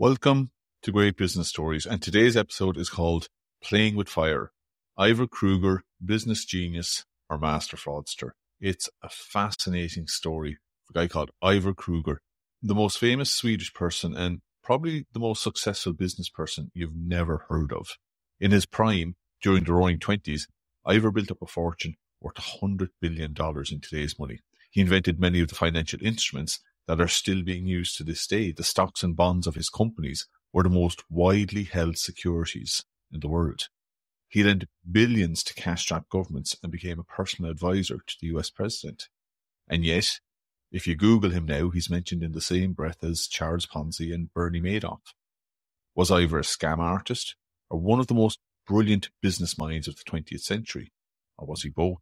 Welcome to Great Business Stories, and today's episode is called Playing with Fire Ivar Kreuger, Business Genius or Master Fraudster. It's a fascinating story of a guy called Ivar Kreuger, the most famous Swedish person and probably the most successful business person you've never heard of. In his prime, during the roaring 20s, Ivar built up a fortune worth $100 billion in today's money. He invented many of the financial instruments that are still being used to this day. The stocks and bonds of his companies were the most widely held securities in the world. He lent billions to cash-strapped governments and became a personal advisor to the US president. And yet, if you Google him now, he's mentioned in the same breath as Charles Ponzi and Bernie Madoff. Was Ivar a scam artist or one of the most brilliant business minds of the 20th century? Or was he both?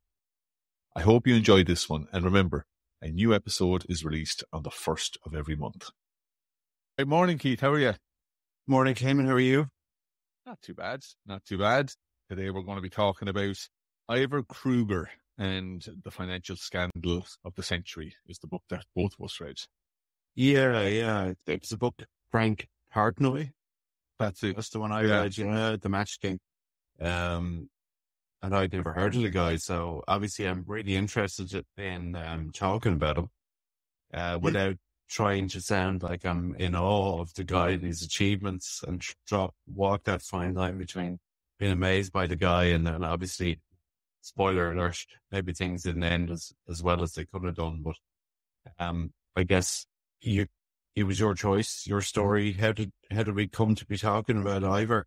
I hope you enjoyed this one. And remember, a new episode is released on the first of every month. Good morning, Keith. How are you? Morning, Cayman. How are you? Not too bad. Not too bad. Today we're going to be talking about Ivar Kreuger and the financial scandal of the century is the book that both of us read. Yeah, yeah. It's a book, Frank Partnoy. That's it. That's the one I Yeah. read, you know, The Match King. Um, and I'd never heard of the guy. So obviously I'm really interested in um, talking about him uh, without trying to sound like I'm in awe of the guy and his achievements and drop, walk that fine line between being amazed by the guy and then obviously, spoiler alert, maybe things didn't end as, as well as they could have done. But um, I guess you, it was your choice, your story. How did how did we come to be talking about Ivar?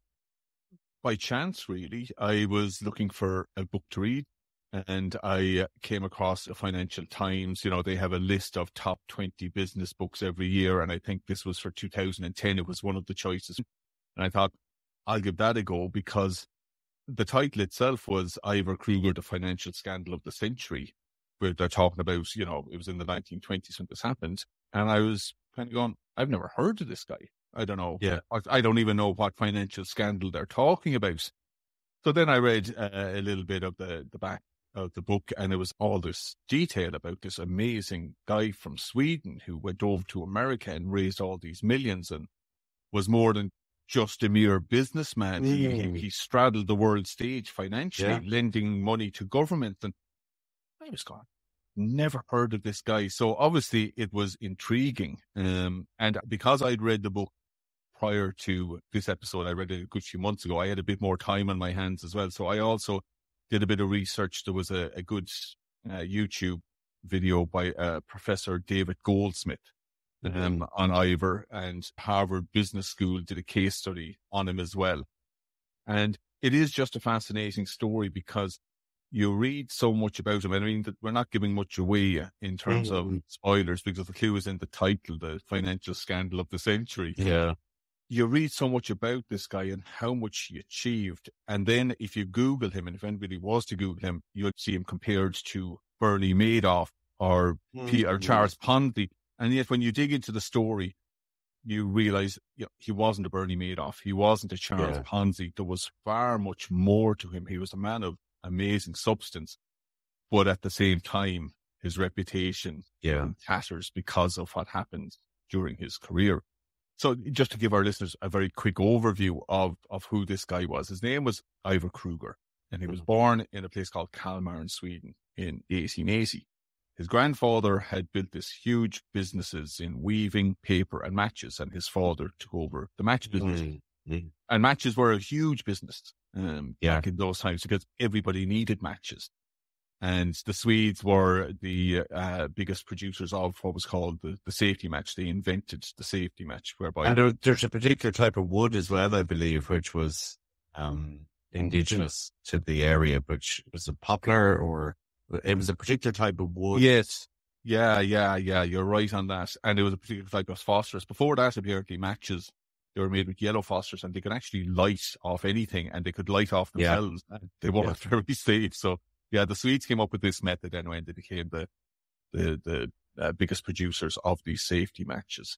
By chance, really, I was looking for a book to read and I came across a Financial Times. You know, they have a list of top 20 business books every year. And I think this was for 2010. It was one of the choices. And I thought, I'll give that a go because the title itself was Ivar Kreuger, the financial scandal of the century, where they're talking about, you know, it was in the 1920s when this happened. And I was kind of going, I've never heard of this guy. I don't know. Yeah. I, I don't even know what financial scandal they're talking about. So then I read uh, a little bit of the, the back of the book and there was all this detail about this amazing guy from Sweden who went over to America and raised all these millions and was more than just a mere businessman. He, Mm. he, he straddled the world stage financially, Yeah. lending money to governments. And I was going, never heard of this guy. So obviously it was intriguing. Um, and because I'd read the book prior to this episode, I read it a good few months ago. I had a bit more time on my hands as well. So I also did a bit of research. There was a, a good uh, YouTube video by uh, Professor David Goldsmith um, on Ivar and Harvard Business School did a case study on him as well. And it is just a fascinating story because you read so much about him. I mean, that we're not giving much away in terms of Mhm. spoilers because the clue is in the title, the financial scandal of the century Yeah. You read so much about this guy and how much he achieved. And then if you Google him, and if anybody was to Google him, you'll see him compared to Bernie Madoff or P- or Mhm. Charles Ponzi. And yet when you dig into the story, you realize you know, he wasn't a Bernie Madoff. He wasn't a Charles Yeah. Ponzi. There was far much more to him. He was a man of amazing substance. But at the same time, his reputation Yeah. tatters because of what happened during his career. So just to give our listeners a very quick overview of, of who this guy was, his name was Ivar Kreuger and he was born in a place called Kalmar in Sweden in 1880. His grandfather had built this huge businesses in weaving, paper and matches and his father took over the match business Mm. Mm. and matches were a huge business um, Yeah. back in those times because everybody needed matches. And the Swedes were the uh, biggest producers of what was called the, the safety match. They invented the safety match, whereby And there, there's a particular type of wood as well, I believe, which was um, indigenous to the area, which was a poplar or it was a particular type of wood. yes, yeah, yeah, yeah, you're right on that. And it was a particular type of phosphorus. Before that, apparently, matches they were made with yellow phosphorus, and they could actually light off anything, and they could light off Yeah. themselves. And They weren't very safe. So yeah, the Swedes came up with this method anyway, and they became the the the uh, biggest producers of these safety matches.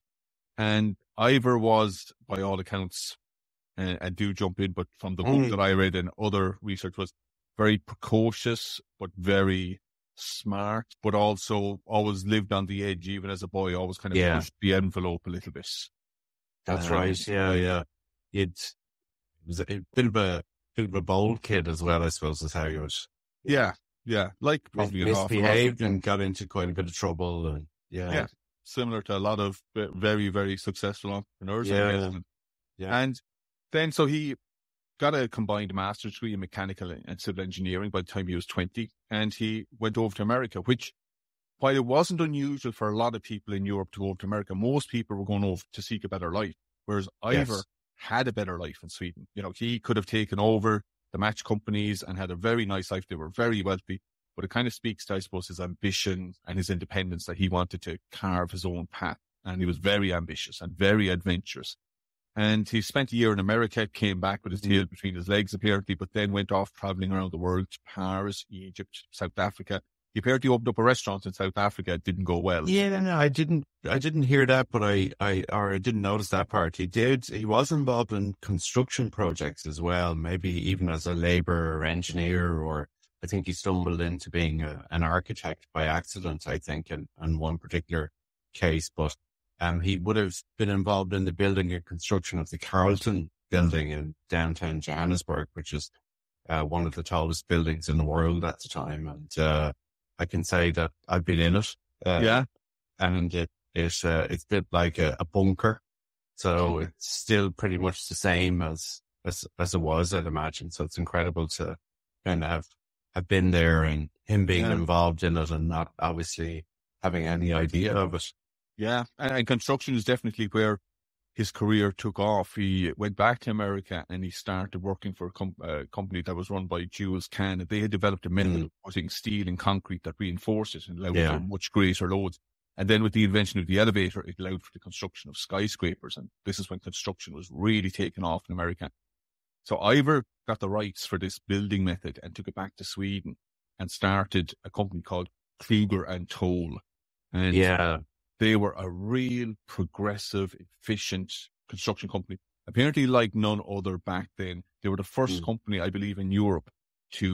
And Ivar was, by all accounts, uh, and do jump in, but from the book Mm. that I read and other research was very precocious, but very smart, but also always lived on the edge, even as a boy, always kind of Yeah. pushed the envelope a little bit. That's Um, right. Yeah, yeah. It was a bit of a bit of a bold kid as well, I suppose, is how you would Yeah, yeah, like probably an awful lot of- misbehaved and got into quite a bit of trouble. And yeah, Yeah. similar to a lot of very, very successful entrepreneurs. Yeah, yeah. And then, so he got a combined master's degree in mechanical and civil engineering by the time he was 20. And he went over to America, which, while it wasn't unusual for a lot of people in Europe to go over to America, most people were going over to seek a better life. Whereas Ivar Yes. had a better life in Sweden. You know, he could have taken over the match companies and had a very nice life. They were very wealthy, but it kind of speaks to, I suppose, his ambition and his independence that he wanted to carve his own path. And he was very ambitious and very adventurous. And he spent a year in America, came back with his mm-hmm. tail between his legs, apparently, but then went off traveling around the world to Paris, Egypt, South Africa. He apparently opened up a restaurant in South Africa. It didn't go well. Yeah, no, I didn't. I didn't hear that, but I, I, or I didn't notice that part. He did. He was involved in construction projects as well. Maybe even as a labourer engineer, or I think he stumbled into being a, an architect by accident. I think, in, in one particular case, but um, he would have been involved in the building and construction of the Carlton building in downtown Johannesburg, which is uh, one of the tallest buildings in the world at the time, and uh, I can say that I've been in it. Uh, yeah. and it, it uh, it's a bit like a, a bunker, so it's still pretty much the same as as as it was, I'd imagine. So it's incredible to kind of have have been there and him being Yeah. involved in it and not obviously having any idea of it. Yeah, and, and construction is definitely where his career took off. He went back to America and he started working for a com- uh, company that was run by Jules Kahn. They had developed a method Mm. of putting steel and concrete that reinforced it and allowed Yeah. for much greater loads. And then with the invention of the elevator, it allowed for the construction of skyscrapers. And this is when construction was really taken off in America. So Ivar got the rights for this building method and took it back to Sweden and started a company called Kreuger and Toll. And Yeah, they were a real progressive, efficient construction company. Apparently, like none other back then, they were the first Mm. company, I believe, in Europe to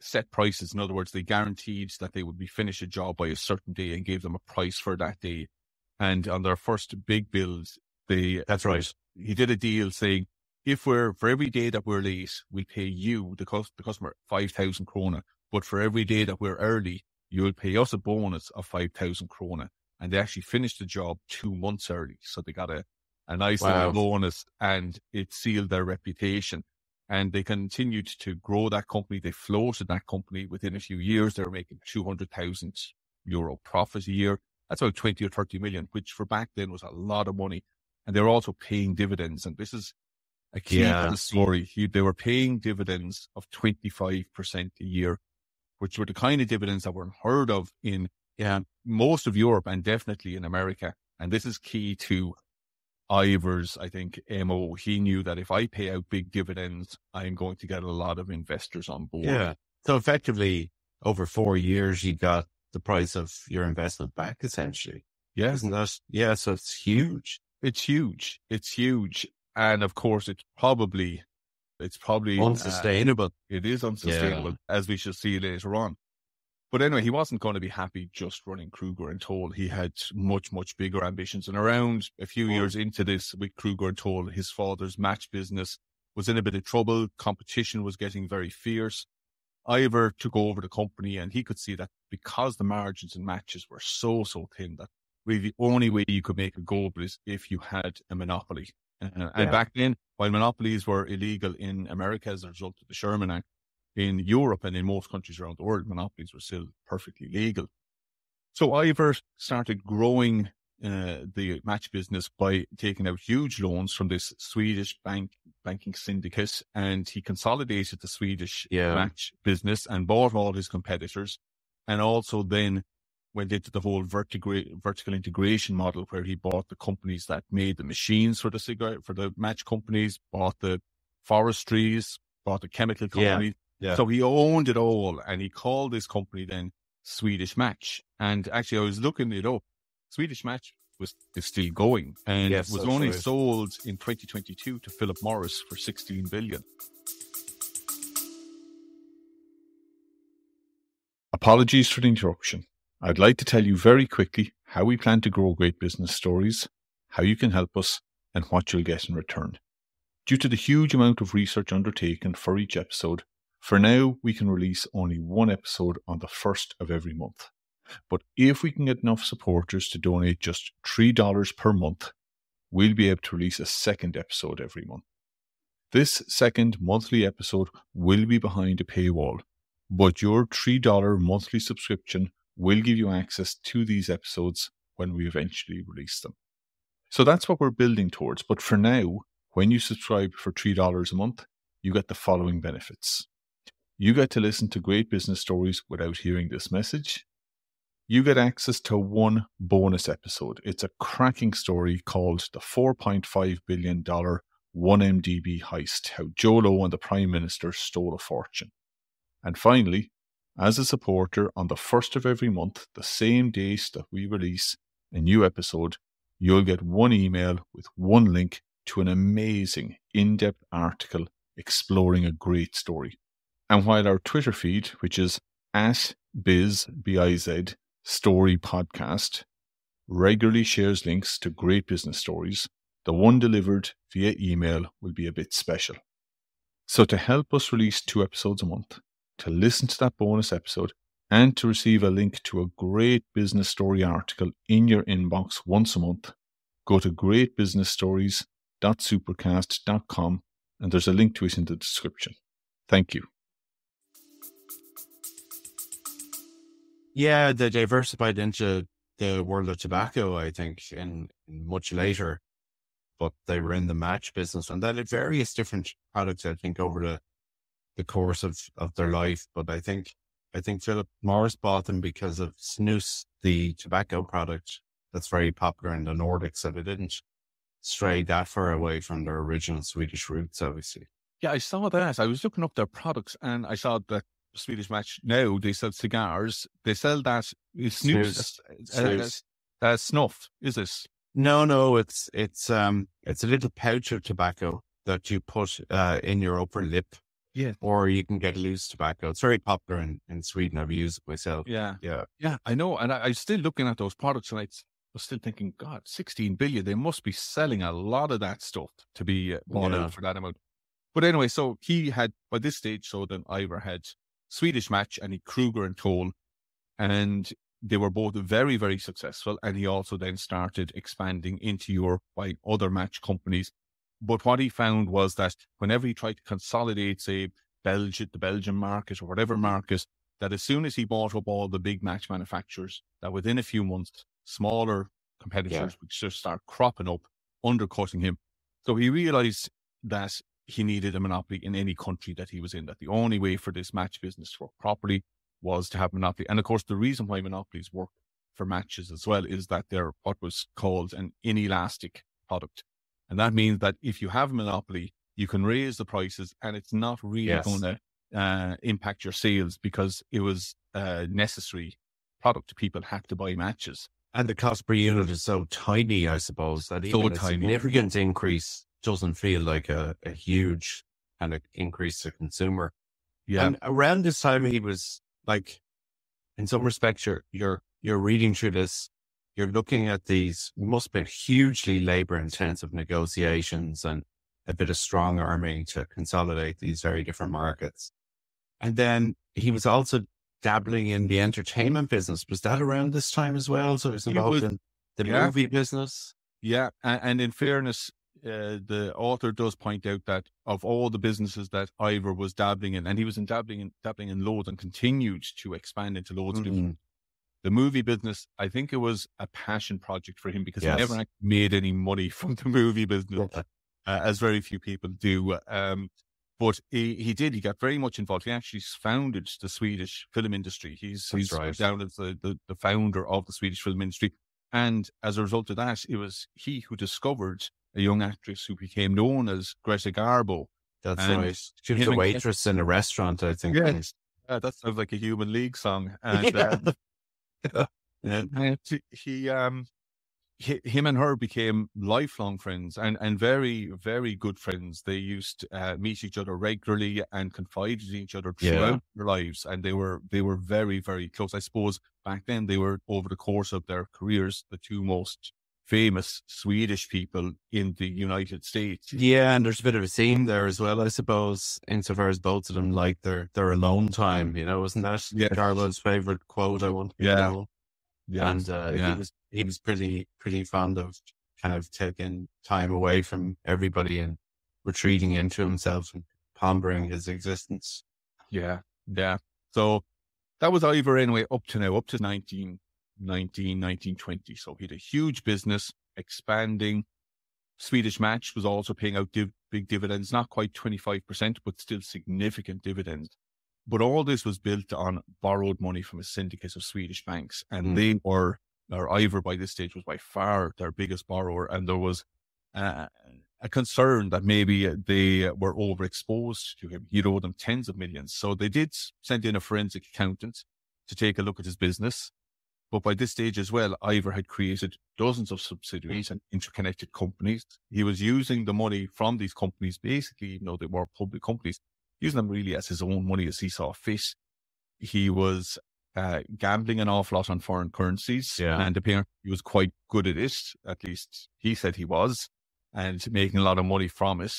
set prices. In other words, they guaranteed that they would be finished a job by a certain day and gave them a price for that day. And on their first big builds, they that's right. he did a deal saying, if we're for every day that we're late, we pay you the cost the customer five thousand krona, but for every day that we're early, you'll pay us a bonus of five thousand krona. And they actually finished the job two months early, so they got a a nice Wow. little bonus, and it sealed their reputation. And they continued to grow that company. They floated that company within a few years. They were making two hundred thousand euro profit a year. That's about twenty or thirty million, which for back then was a lot of money and they were also paying dividends. And this is a key Yeah. to the story. They were paying dividends of 25% a year, which were the kind of dividends that were unheard of in Yeah, most of Europe and definitely in America. And this is key to Ivar's, I think, MO. He knew that if I pay out big dividends, I'm going to get a lot of investors on board. yeah. So effectively, over four years, you got the price of your investment back, essentially. Yeah. Isn't that? Yeah, so it's huge. It's huge. It's huge. And of course, it's probably, it's probably uh, Unsustainable. It is unsustainable, as we shall see later on. But anyway, he wasn't going to be happy just running Kreuger and Toll. He had much, much bigger ambitions. And around a few Oh. years into this with Kreuger and Toll, his father's match business was in a bit of trouble. Competition was getting very fierce. Ivar took over the company and he could see that because the margins in matches were so, so thin that really the only way you could make a go is if you had a monopoly. Uh, Yeah. And back then, while monopolies were illegal in America as a result of the Sherman Act, in Europe and in most countries around the world, monopolies were still perfectly legal. So Ivar started growing uh, the match business by taking out huge loans from this Swedish bank banking syndicate, and he consolidated the Swedish Yeah. match business and bought all his competitors, and also then went into the whole vertical vertical integration model where he bought the companies that made the machines for the cigarette for the match companies, bought the forestries, bought the chemical companies. Yeah. So he owned it all, and he called this company then Swedish Match. And actually, I was looking it up. Swedish Match was is still going, and Yes, was only right. sold in 2022 to Philip Morris for 16 billion. Apologies for the interruption. I'd like to tell you very quickly how we plan to grow great business stories, how you can help us, and what you'll get in return. Due to the huge amount of research undertaken for each episode, for now we can release only one episode on the first of every month. But if we can get enough supporters to donate just $3 per month, we'll be able to release a second episode every month. This second monthly episode will be behind a paywall, but your $3 monthly subscription will give you access to these episodes when we eventually release them. So that's what we're building towards. But for now, when you subscribe for $3 a month, you get the following benefits. You get to listen to great business stories without hearing this message. You get access to one bonus episode. It's a cracking story called The $4.5 billion 1MDB heist How Jho Low and the Prime Minister Stole a Fortune. And finally, as a supporter on the first of every month, the same days that we release a new episode, you'll get one email with one link to an amazing in depth article exploring a great story. And while our Twitter feed, which is at biz, B-I-Z, story podcast, regularly shares links to great business stories, the one delivered via email will be a bit special. So to help us release two episodes a month, to listen to that bonus episode, and to receive a link to a great business story article in your inbox once a month, go to greatbusinessstories.supercast.com and there's a link to it in the description. Thank you. Yeah, they diversified into the world of tobacco, I think, in, in much later, but they were in the match business and they had various different products, I think, over the, the course of, of their life. But I think, I think Philip Morris bought them because of snus, the tobacco product that's very popular in the Nordics. So they didn't stray that far away from their original Swedish roots, obviously. Yeah, I saw that. I was looking up their products and I saw that Swedish Match now they sell cigars. They sell that snus, snus. Uh, uh, snuff. Is this? No, no. It's it's um it's a little pouch of tobacco that you put uh, in your upper lip. Yeah. Or you can get loose tobacco. It's very popular in, in Sweden. I've used it myself. Yeah. Yeah. Yeah. I know. And I, I'm still looking at those products and I was still thinking, God, 16 billion. They must be selling a lot of that stuff to be uh, bought yeah. out for that amount. But anyway, so he had by this stage, so then Ivar had Swedish match and he Kreuger and Cole. And they were both very, very successful. And he also then started expanding into Europe by other match companies. But what he found was that whenever he tried to consolidate, say, Belgium, the Belgian market or whatever market, that as soon as he bought up all the big match manufacturers, that within a few months, smaller competitors yeah. would just start cropping up, undercutting him. So he realized that he needed a monopoly in any country that he was in. That the only way for this match business to work properly was to have monopoly. And of course, the reason why monopolies work for matches as well is that they're what was called an inelastic product. And that means that if you have a monopoly, you can raise the prices and it's not really yes. going to uh, impact your sales because it was a necessary product. People had to buy matches. And the cost per unit is so tiny, I suppose, that even so a tiny. significant increase doesn't feel like a, a huge kind of increase to consumer. Yeah. And around this time, he was like, in some respects, you're, you're, you're reading through this, you're looking at these must be hugely labor intensive negotiations and a bit of strong arming to consolidate these very different markets. And then he was also dabbling in the entertainment business. Was that around this time as well? So he was involved was, in the yeah. movie business. Yeah. And, and in fairness, uh, the author does point out that of all the businesses that Ivar was dabbling in, and he was in dabbling in dabbling in loads and continued to expand into loads mm-hmm. of the movie business, I think it was a passion project for him because yes. he never made any money from the movie business, uh, as very few people do. Um, but he, he did. He got very much involved. He actually founded the Swedish film industry. He's That's he's right. down as the, the, the founder of the Swedish film industry. And as a result of that, it was he who discovered a young actress who became known as Greta Garbo. That's and right. She was a waitress in a restaurant, I think. Yes. Uh, that sounds like a Human League song. And, yeah. Uh, and he, um, he, him and her became lifelong friends and, and very, very good friends. They used to uh, meet each other regularly and confide in each other throughout yeah. their lives. And they were, they were very, very close. I suppose back then they were over the course of their careers, the two most famous Swedish people in the United States. Yeah, and there's a bit of a theme there as well, I suppose, insofar as both of them like their their alone time. You know, wasn't that Yeah. Darwin's favorite quote? I want. to Yeah. know? Yeah, and uh, yeah. he was he was pretty pretty fond of kind of taking time away from everybody and retreating into himself and pondering his existence. Yeah, yeah. So that was Ivar anyway, up to now, up to 19, 19, 1920. So he had a huge business expanding. Swedish Match was also paying out div- big dividends, not quite 25%, but still significant dividends. But all this was built on borrowed money from a syndicate of Swedish banks. And Mm. they were, or Ivar by this stage was by far their biggest borrower. And there was uh, a concern that maybe they were overexposed to him. He'd owe them tens of millions. So they did send in a forensic accountant to take a look at his business. But by this stage as well, Ivar had created dozens of subsidiaries and interconnected companies. He was using the money from these companies, basically, even though they were public companies, using them really as his own money as he saw fit. He was uh, gambling an awful lot on foreign currencies. Yeah. And apparently he was quite good at it. At least he said he was and making a lot of money from it.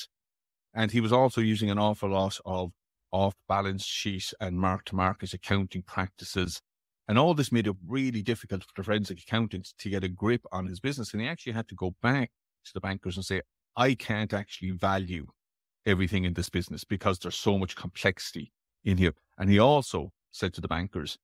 And he was also using an awful lot of off balance sheet and mark to market accounting practices. And all this made it really difficult for the forensic accountant to get a grip on his business. And he actually had to go back to the bankers and say, I can't actually value everything in this business because there's so much complexity in here. And he also said to the bankers,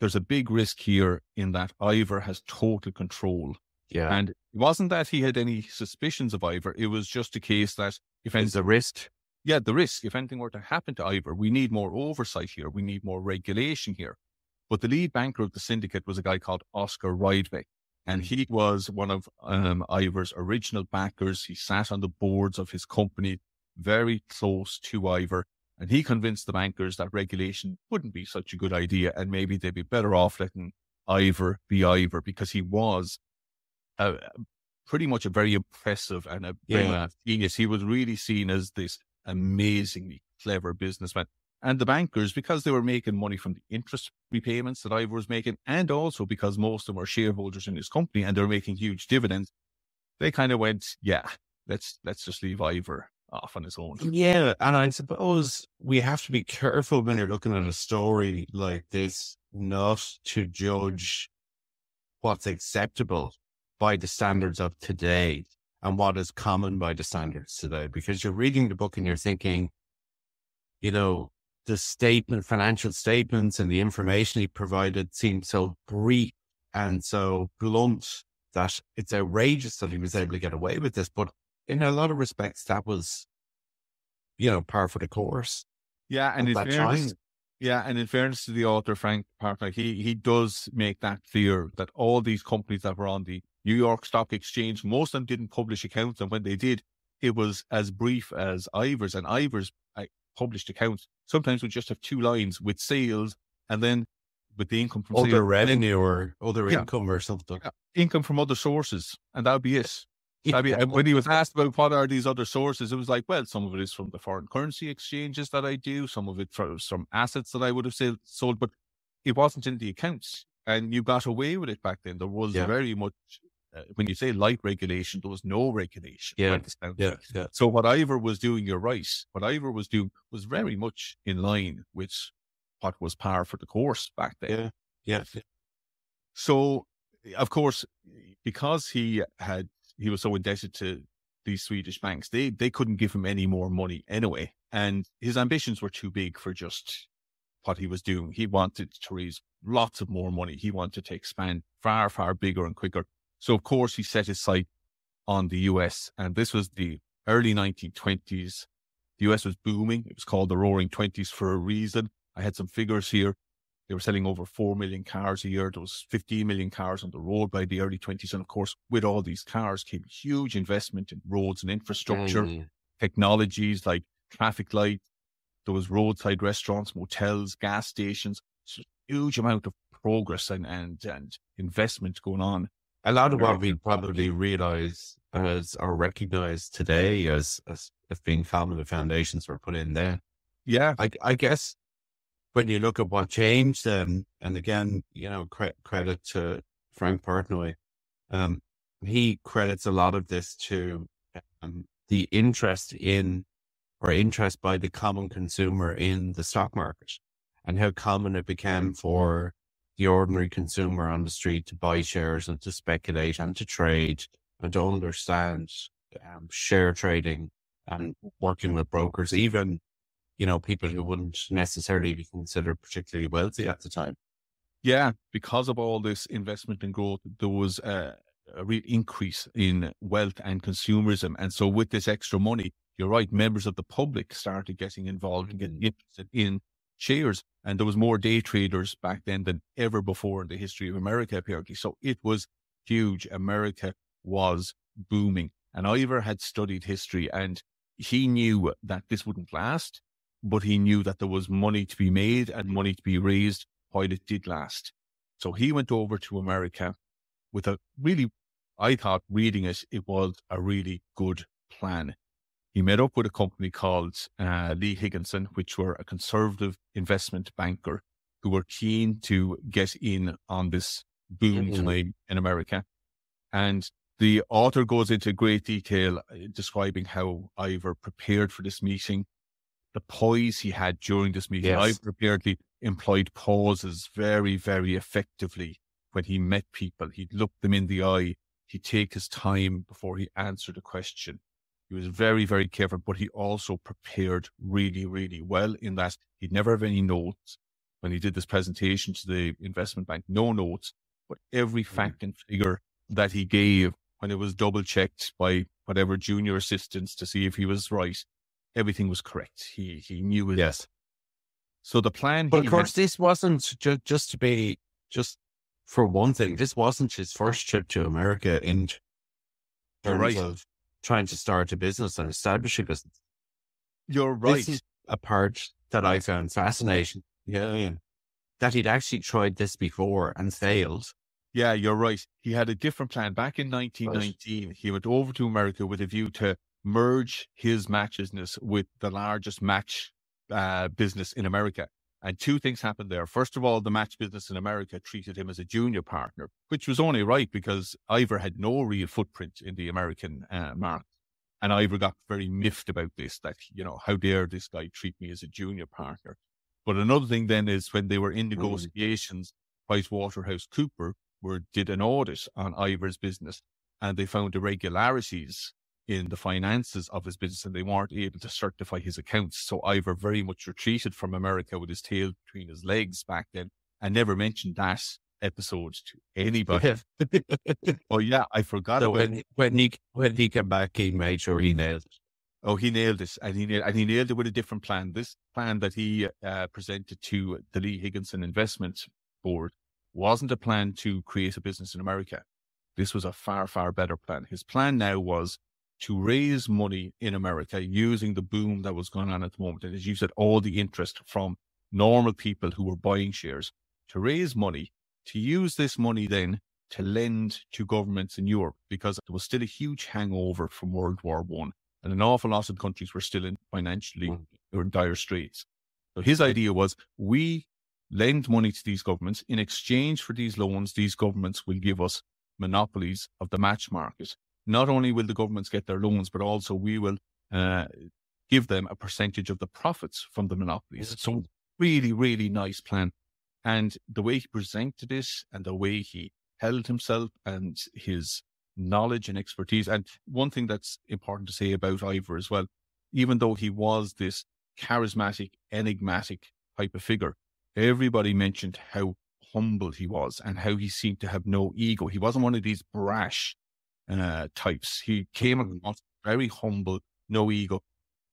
there's a big risk here in that Ivar has total control Yeah, and it wasn't that he had any suspicions of Ivar. It was just a case that if anything, a risk. yeah, the risk, if anything were to happen to Ivar, we need more oversight here. We need more regulation here. But the lead banker of the syndicate was a guy called Oscar Rydbeck. And he was one of um, Ivar's original backers. He sat on the boards of his company, very close to Ivar. And he convinced the bankers that regulation wouldn't be such a good idea. And maybe they'd be better off letting Ivar be Ivar because he was a, pretty much a very impressive and a Yeah. genius. He was really seen as this amazingly clever businessman. And the bankers, because they were making money from the interest repayments that Ivar was making, and also because most of them shareholders in his company and they're making huge dividends, they kind of went, yeah, let's let's just leave Ivar off on his own. Yeah, and I suppose we have to be careful when you're looking at a story like this, not to judge what's acceptable by the standards of today and what is common by the standards today. Because you're reading the book and you're thinking, you know, the statement, financial statements and the information he provided seemed so brief and so blunt that it's outrageous that he was able to get away with this. But in a lot of respects, that was, you know, par for the course. Yeah, and in fairness, yeah, and in fairness to the author Frank Parker, he he does make that clear that all these companies that were on the New York Stock Exchange, most of them didn't publish accounts, and when they did, it was as brief as Ivar's, and Ivar's uh, published accounts sometimes we just have two lines with sales, and then with the income from other sales, revenue or other Yeah. income or something. income from other sources, and that would be it. I mean, Yeah. when he was asked about what are these other sources, it was like, well, some of it is from the foreign currency exchanges that I do, some of it from some assets that I would have sold, sold, but it wasn't in the accounts. And you got away with it back then. There was Yeah. very much, uh, when you say light regulation, there was no regulation. Yeah. by the sound of yeah, yeah. So what Ivar was doing, you're right. What Ivar was doing was very much in line with what was par for the course back then. Yeah. Yeah. So, of course, because he had he was so indebted to these Swedish banks, they they couldn't give him any more money anyway, and his ambitions were too big for just what he was doing. He wanted to raise lots of more money. He wanted to expand far far bigger and quicker. So, of course, he set his sight on the U.S. and this was the early 1920s. The US was booming. It was called the Roaring Twenties for a reason. I had some figures here. They were selling over 4 million cars a year. There was 15 million cars on the road by the early 20s. And of course, with all these cars came huge investment in roads and infrastructure, Mm. technologies like traffic lights. There was roadside restaurants, motels, gas stations. Huge amount of progress and, and, and investment going on. A lot of what we probably realize as or recognize today as, as, as being common, the foundations were put in there. Yeah. I, I guess when you look at what changed, um, and again, you know, cre- credit to Frank Partnoy, um, he credits a lot of this to um, the interest in or interest by the common consumer in the stock market and how common it became for the ordinary consumer on the street to buy shares and to speculate and to trade and to understand um, share trading and working with brokers, even, you know, people who wouldn't necessarily be considered particularly wealthy at the time. Yeah, because of all this investment and growth, there was a, a real increase in wealth and consumerism. And so with this extra money, you're right, members of the public started getting involved and getting mm. interested in shares. And there was more day traders back then than ever before in the history of America, apparently. So it was huge. America was booming. And Ivar had studied history and he knew that this wouldn't last, but he knew that there was money to be made and money to be raised while it did last. So he went over to America with a really, I thought reading it, it was a really good plan. He met up with a company called uh, Lee Higginson, which were a conservative investment banker who were keen to get in on this boom mm-hmm. time in America. And the author goes into great detail uh, describing how Ivar prepared for this meeting, the poise he had during this meeting. Yes. Ivar apparently employed pauses very, very effectively when he met people. He'd look them in the eye. He'd take his time before he answered a question. He was very, very careful, but he also prepared really, really well in that he'd never have any notes when he did this presentation to the investment bank, no notes, but every mm. fact and figure that he gave when it was double checked by whatever junior assistants to see if he was right, everything was correct. He, he knew it. Yes. So the plan. But of course, this wasn't ju- just to be, just for one thing, this wasn't his first trip to America in terms right. of trying to start a business and establish a business. You're right. This is a part that I found fascinating. Yeah, yeah. That he'd actually tried this before and failed. Yeah, you're right. He had a different plan. Back in 1919, right. he went over to America with a view to merge his match business with the largest match uh, business in America. And two things happened there. First of all, the match business in America treated him as a junior partner, which was only right because Ivar had no real footprint in the American uh, market. And Ivar got very miffed about this, that, you know, how dare this guy treat me as a junior partner. But another thing then is when they were in mm. negotiations, mm. Waterhouse Cooper were, did an audit on Ivar's business and they found irregularities in the finances of his business and they weren't able to certify his accounts. So Ivar very much retreated from America with his tail between his legs back then and never mentioned that episode to anybody. oh yeah, I forgot so when, when he when he came back, he made sure he nailed it. Oh, he nailed this, and he nailed, and he nailed it with a different plan. This plan that he uh, presented to the Lee Higginson Investment Board wasn't a plan to create a business in America. This was a far, far better plan. His plan now was to raise money in America using the boom that was going on at the moment. And as you said, all the interest from normal people who were buying shares to raise money, to use this money then to lend to governments in Europe because there was still a huge hangover from World War One. And an awful lot of countries were still in financially mm. or in dire straits. So his idea was we lend money to these governments. In exchange for these loans, these governments will give us monopolies of the match market not only will the governments get their loans, but also we will uh, give them a percentage of the profits from the monopolies. So really, really nice plan. And the way he presented this and the way he held himself and his knowledge and expertise. And one thing that's important to say about Ivar as well, even though he was this charismatic, enigmatic type of figure, everybody mentioned how humble he was and how he seemed to have no ego. He wasn't one of these brash, uh, types. He came across very humble, no ego.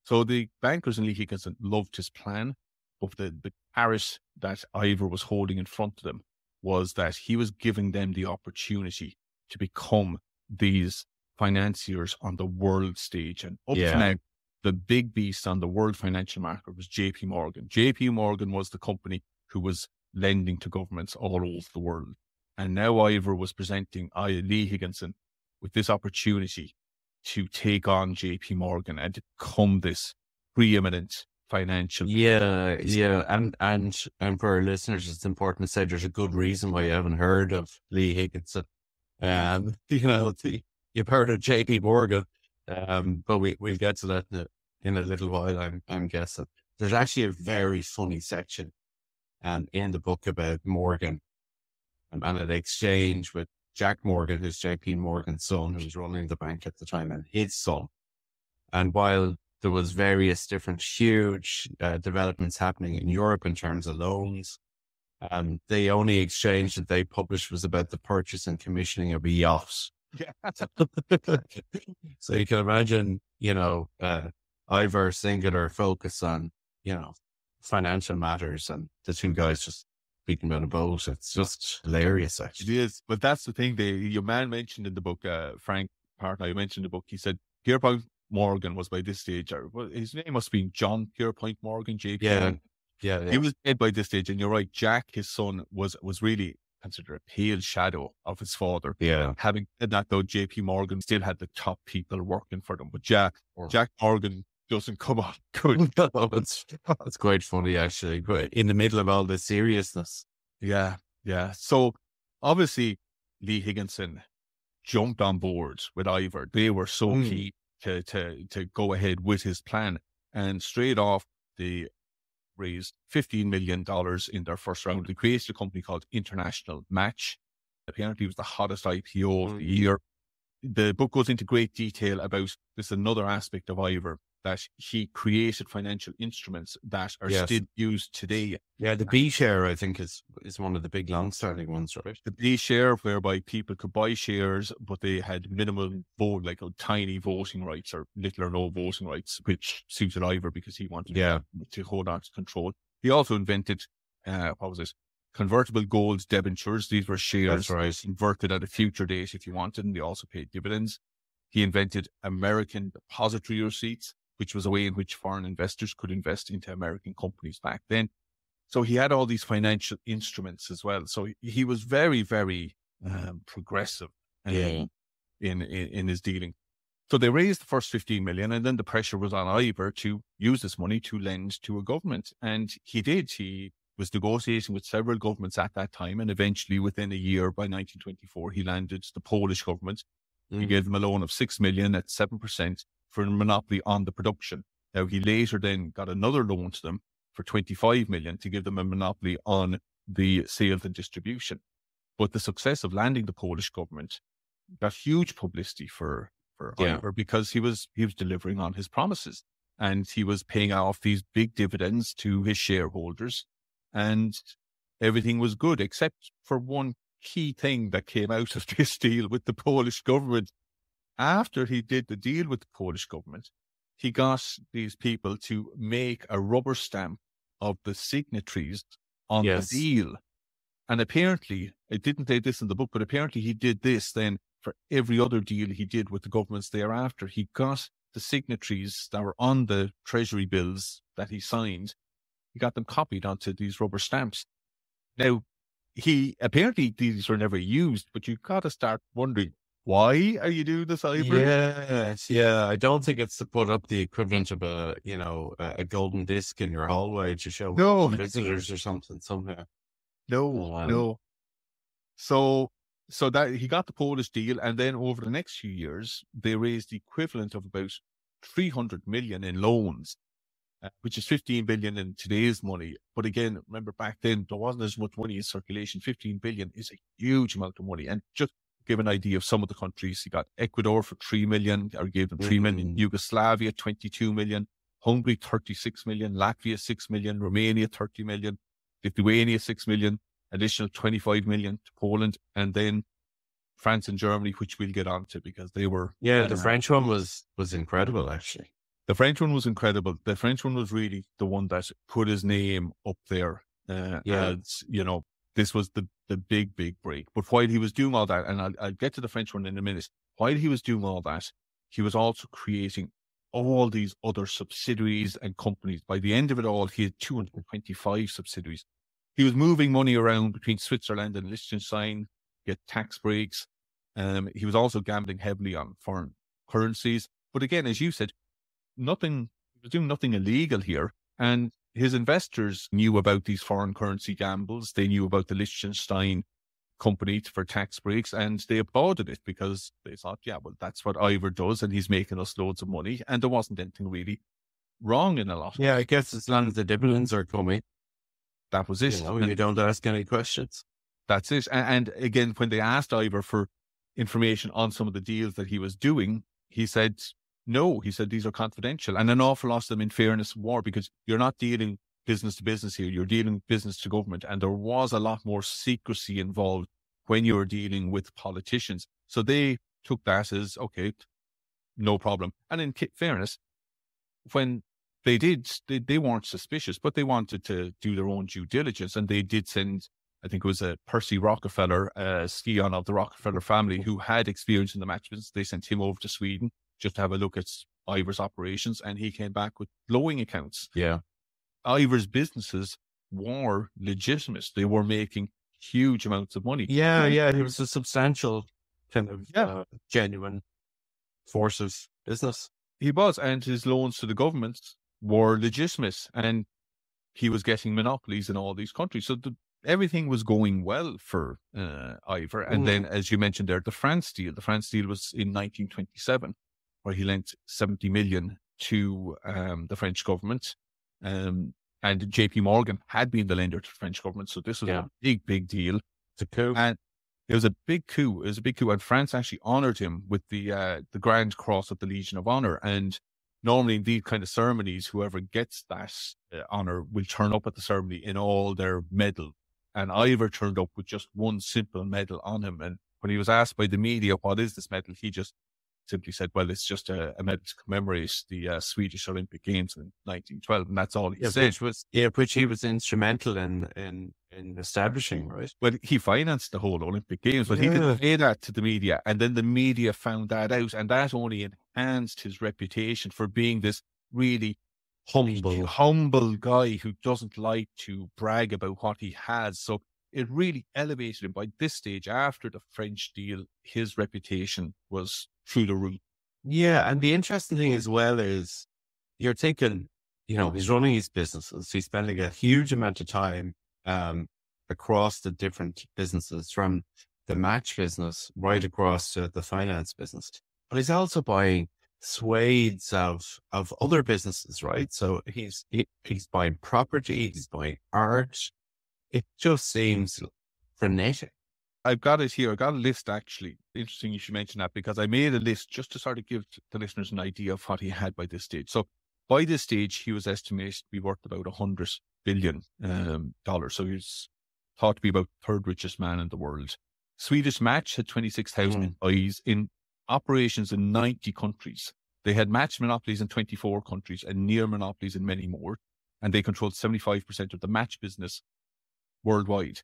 So the bankers in Lee Higginson loved his plan, but the, the carrot that Ivar was holding in front of them was that he was giving them the opportunity to become these financiers on the world stage. And up yeah. to now, the big beast on the world financial market was JP Morgan. JP Morgan was the company who was lending to governments all over the world. And now Ivar was presenting Lee Higginson with this opportunity to take on JP Morgan and to become this preeminent financial. Yeah, yeah. And, and, and for our listeners, it's important to say there's a good reason why you haven't heard of Lee Higginson. Um, you know, the, you've heard of JP Morgan, um, but we, we'll get to that in a, in a little while, I'm, I'm guessing. There's actually a very funny section um, in the book about Morgan um, and an exchange with Jack Morgan, who's JP Morgan's son, who was running the bank at the time, and his son. And while there was various different huge uh, developments happening in Europe in terms of loans, um, the only exchange that they published was about the purchase and commissioning of a yacht. Yeah. so you can imagine, you know, uh, Ivar singular focus on, you know, financial matters and the two guys just speaking about a boat. It's just hilarious, actually. It is. But that's the thing. They, your man mentioned in the book, uh, Frank Partnoy, you mentioned in the book, he said Pierpont Morgan was by this stage, or his name must have been John Pierpont Morgan, JP. Yeah. Yeah, yeah. He was dead by this stage. And you're right, Jack, his son, was was really considered a pale shadow of his father. Yeah. Having said that, though, JP Morgan still had the top people working for them. But Jack, Or- Jack Morgan doesn't come on good. it's, it's quite funny, actually. But in the middle of all the seriousness. Yeah, yeah. So obviously, Lee Higginson jumped on board with Ivar. They were so Mm. keen to to to go ahead with his plan, and straight off they raised fifteen million dollars in their first round. They created a company called International Match. Apparently, it was the hottest IPO of the Mm. year. The book goes into great detail about this another aspect of Ivar that he created financial instruments that are Yes. still used today Yeah, the B share, I think, is is one of the big long standing ones, right? the B share, whereby people could buy shares, but they had minimal vote, like uh, tiny voting rights or little or no voting rights, which suited Ivar because he wanted Yeah. to hold on to control. He also invented, uh, what was it? Convertible gold debentures. These were shares right. converted at a future date if you wanted, and they also paid dividends. He invented American depository receipts, which was a way in which foreign investors could invest into American companies back then. So he had all these financial instruments as well. So he, he was very, very um, progressive Yeah. in, in in his dealing. So they raised the first 15 million and then the pressure was on Ivar to use this money to lend to a government. And he did. He was negotiating with several governments at that time. And eventually within a year by 1924, he landed the Polish government. He Mm. gave them a loan of 6 million at 7% for a monopoly on the production. Now he later then got another loan to them for 25 million to give them a monopoly on the sales and distribution. But the success of landing the Polish government got huge publicity for for Yeah. Ivar because he was he was delivering on his promises and he was paying off these big dividends to his shareholders and everything was good except for one key thing that came out of this deal with the Polish government. After he did the deal with the Polish government, he got these people to make a rubber stamp of the signatories on Yes. the deal. And apparently, it didn't say this in the book, but apparently he did this then for every other deal he did with the governments thereafter. He got the signatories that were on the treasury bills that he signed, he got them copied onto these rubber stamps. Now, he apparently these were never used, but you've got to start wondering why are you doing this, Ivar? Yes, yeah. I don't think it's to put up the equivalent of a, you know, a, a golden disc in your hallway to show No. visitors or something somehow. No, no. So, so that he got the Polish deal, and then over the next few years, they raised the equivalent of about three hundred million in loans, uh, which is fifteen billion in today's money. But again, remember back then there wasn't as much money in circulation. Fifteen billion is a huge amount of money, and just give an idea of some of the countries, he got Ecuador for three million, or gave them three million. Mm. Yugoslavia twenty-two million, Hungary thirty-six million, Latvia six million, Romania thirty million. Lithuania, 6 million, additional 25 million to Poland, and then France and Germany, which we'll get on to because they were. Yeah, the French one was was incredible, actually. The French one was incredible. The French one was really the one that put his name up there. Uh, Yeah. as, you know, this was the, the big, big break. But while he was doing all that, and I'll, I'll get to the French one in a minute, while he was doing all that, he was also creating all these other subsidiaries and companies. By the end of it all, he had 225 subsidiaries. He was moving money around between Switzerland and Liechtenstein, get tax breaks. Um, he was also gambling heavily on foreign currencies. But again, as you said, nothing, he was doing nothing illegal here. And his investors knew about these foreign currency gambles. They knew about the Liechtenstein company for tax breaks and they applauded it because they thought, yeah, well, that's what Ivar does and he's making us loads of money. And there wasn't anything really wrong in a lot. Yeah, I guess as long as the dividends are coming, that was it. You, know, you don't ask any questions. That's it. And, and again, when they asked Ivar for information on some of the deals that he was doing, he said, no, he said these are confidential. And an awful lot of them, in fairness, war because you're not dealing business to business here, you're dealing business to government. And there was a lot more secrecy involved when you were dealing with politicians. So they took that as, okay, no problem. And in fairness, when they did, they, they weren't suspicious, but they wanted to do their own due diligence. And they did send, I think it was a Percy Rockefeller, uh, a scion of the Rockefeller family who had experience in the match business. They sent him over to Sweden just to have a look at Ivar's operations. And he came back with glowing accounts. Yeah. Ivar's businesses were legitimate. They were making huge amounts of money. Yeah, yeah. He was a substantial kind of yeah. uh, genuine force of business. He was, and his loans to the government were legitimate, and he was getting monopolies in all these countries. So the, everything was going well for uh, Ivar. And mm. then, as you mentioned there, the France deal. The France deal was in 1927, where he lent 70 million to um, the French government. Um, and JP Morgan had been the lender to the French government. So this was yeah. a big, big deal. It's a coup. And it was a big coup. It was a big coup. And France actually honored him with the, uh, the Grand Cross of the Legion of Honor. And normally in these kind of ceremonies, whoever gets that uh, honor will turn up at the ceremony in all their medal. And Ivar turned up with just one simple medal on him. And when he was asked by the media, what is this medal? He just simply said, well, it's just a, a medal to commemorate the uh, Swedish Olympic Games in 1912. And that's all he yeah, said. Which was, yeah, which he was instrumental in, in, in establishing, right? Well, he financed the whole Olympic Games, but yeah. he didn't say that to the media. And then the media found that out. And that only enhanced his reputation for being this really humble, humble guy who doesn't like to brag about what he has. So it really elevated him. By this stage, after the French deal, his reputation was through the roof. Yeah. And the interesting thing as well is you're thinking, you know, he's running his businesses. He's spending a huge amount of time um, across the different businesses from the match business right across to the finance business. But he's also buying swathes of of other businesses, right? So he's he, he's buying property, he's buying art. It just seems frenetic. I've got it here. I got a list actually. Interesting you should mention that because I made a list just to sort of give the listeners an idea of what he had by this stage. So by this stage, he was estimated to be worth about a hundred billion um, dollars. So he's thought to be about third richest man in the world. Swedish Match had 26,000 mm. employees in operations in 90 countries. They had match monopolies in 24 countries and near monopolies in many more. And they controlled 75% of the match business worldwide.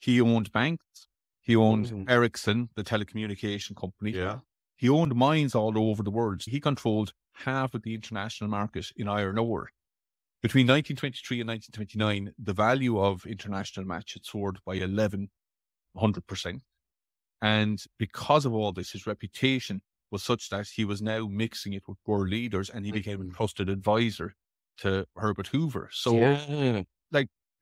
He owned banks, he owned mm. Ericsson, the telecommunication company. Yeah. He owned mines all over the world. He controlled half of the international market in iron ore. Between 1923 and 1929, the value of international match had soared by 1100%. And because of all this, his reputation was such that he was now mixing it with world leaders and he became a mm-hmm. trusted advisor to Herbert Hoover. So, yeah.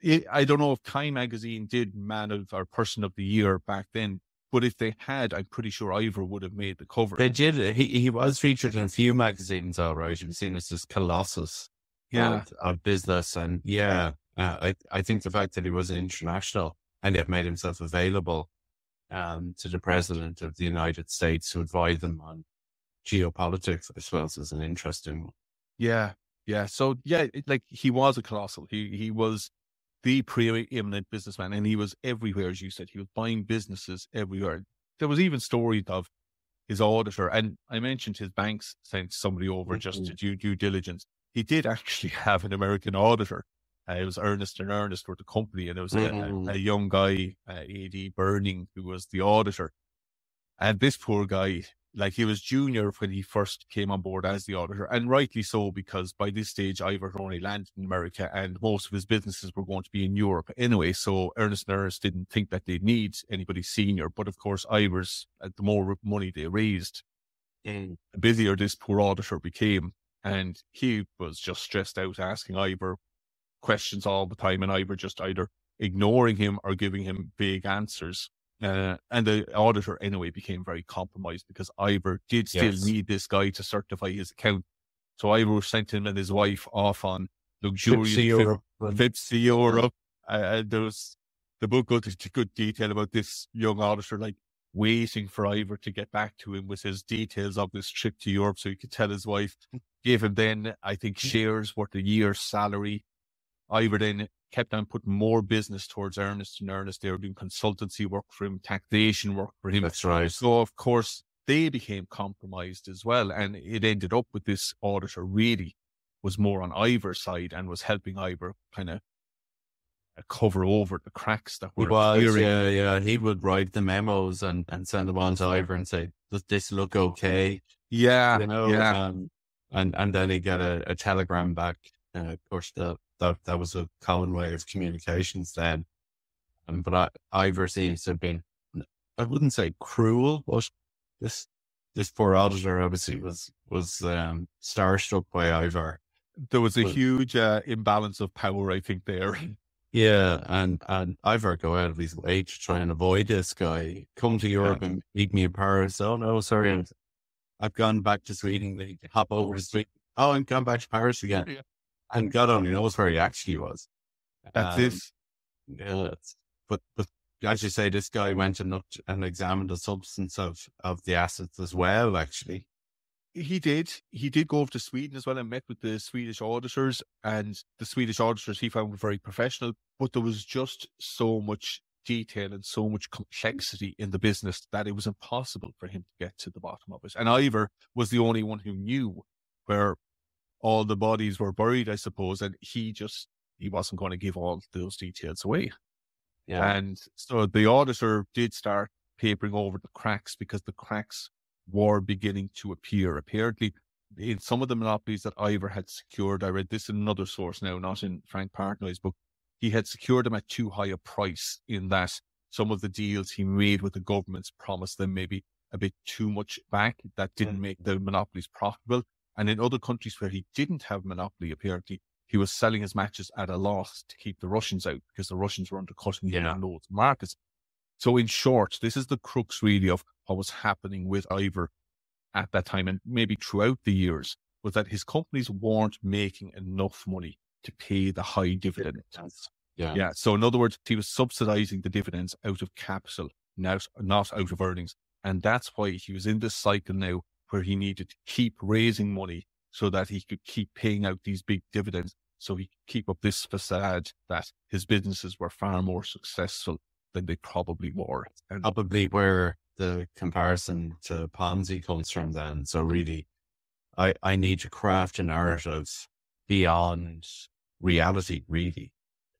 It, I don't know if Time magazine did man of or person of the year back then, but if they had, I'm pretty sure Ivar would have made the cover. They did. He he was featured in a few magazines, all right. You've seen this as Colossus, yeah, of, of business, and yeah, uh, I I think the fact that he was international and yet made himself available um, to the president of the United States to advise them on geopolitics, I suppose, is an interesting one. Yeah, yeah. So yeah, it, like he was a colossal. He he was the preeminent businessman, and he was everywhere, as you said. He was buying businesses everywhere. There was even stories of his auditor, and I mentioned his banks sent somebody over mm-hmm. just to do due diligence. He did actually have an American auditor. Uh, it was Ernst and Ernst were the company, and it was mm-hmm. a, a, young guy, uh, AD Berning, who was the auditor. And this poor guy, like he was junior when he first came on board as the auditor, and rightly so because by this stage Ivar had only landed in America and most of his businesses were going to be in Europe anyway. So Ernst and Ernst didn't think that they'd need anybody senior, but of course Ivar's uh, the more money they raised, mm. the busier this poor auditor became, and he was just stressed out asking Ivar questions all the time, and Ivar just either ignoring him or giving him vague answers. Uh, and the auditor anyway became very compromised because Ivar did still Yes. need this guy to certify his account. So Ivar sent him and his wife off on luxurious Europe. trips to Europe. Uh, and there was the book goes into good detail about this young auditor, like waiting for Ivar to get back to him with his details of this trip to Europe so he could tell his wife. Gave him then, I think, shares worth a year's salary. Ivar then kept on putting more business towards Ernst and Ernst. They were doing consultancy work for him, taxation work for him. That's right. So, of course, they became compromised as well. And it ended up with this auditor really was more on Ivar's side and was helping Ivar kind of cover over the cracks that He were was, appearing. yeah, yeah. He would write the memos and, and send them on to Ivar and say, does this look okay? Yeah, you know, yeah. um, and, and then he get a, a telegram back. Uh, of course, the, that, that was a common way of communications then. Um, but I, Ivar seems to have been, I wouldn't say cruel, but this, this poor auditor obviously was, was, um, starstruck by Ivar. There was a Well- huge uh, imbalance of power, I think, there. Yeah, and and Ivar go out of his way to try and avoid this guy. Come to Europe and meet me in Paris. Oh no, sorry, I'm- I've gone back to Sweden. They hop over to Sweden. Oh, I'm gone back to Paris again. Yeah. And God only knows where he actually was. That's Um, it. Yeah, but but as you say, this guy went and looked and examined the substance of of the assets as well. Actually, He did. He did go over to Sweden as well and met with the Swedish auditors. And the Swedish auditors he found were very professional, but there was just so much detail and so much complexity in the business that it was impossible for him to get to the bottom of it. And Ivar was the only one who knew where all the bodies were buried, I suppose. And he just he wasn't going to give all those details away. yeah, And so the auditor did start papering over the cracks because the cracks were beginning to appear. Apparently, in some of the monopolies that Ivar had secured, I read this in another source now, not in Frank Partnoy's book, he had secured them at too high a price in that some of the deals he made with the governments promised them maybe a bit too much back that didn't Mm. make the monopolies profitable. And in other countries where he didn't have monopoly, apparently, he was selling his matches at a loss to keep the Russians out because the Russians were undercutting him Yeah. in loads of markets. So, in short, this is the crux really of what was happening with Ivar at that time and maybe throughout the years was that his companies weren't making enough money to pay the high dividend. yeah, Yeah. So, in other words, he was subsidizing the dividends out of capital, not, not out of earnings. And that's why he was in this cycle now where he needed to keep raising money so that he could keep paying out these big dividends. So he could keep up this facade that his businesses were far more successful than they probably were. And probably where the comparison to Ponzi comes from then. So really, I, I need to craft a narrative beyond reality, really.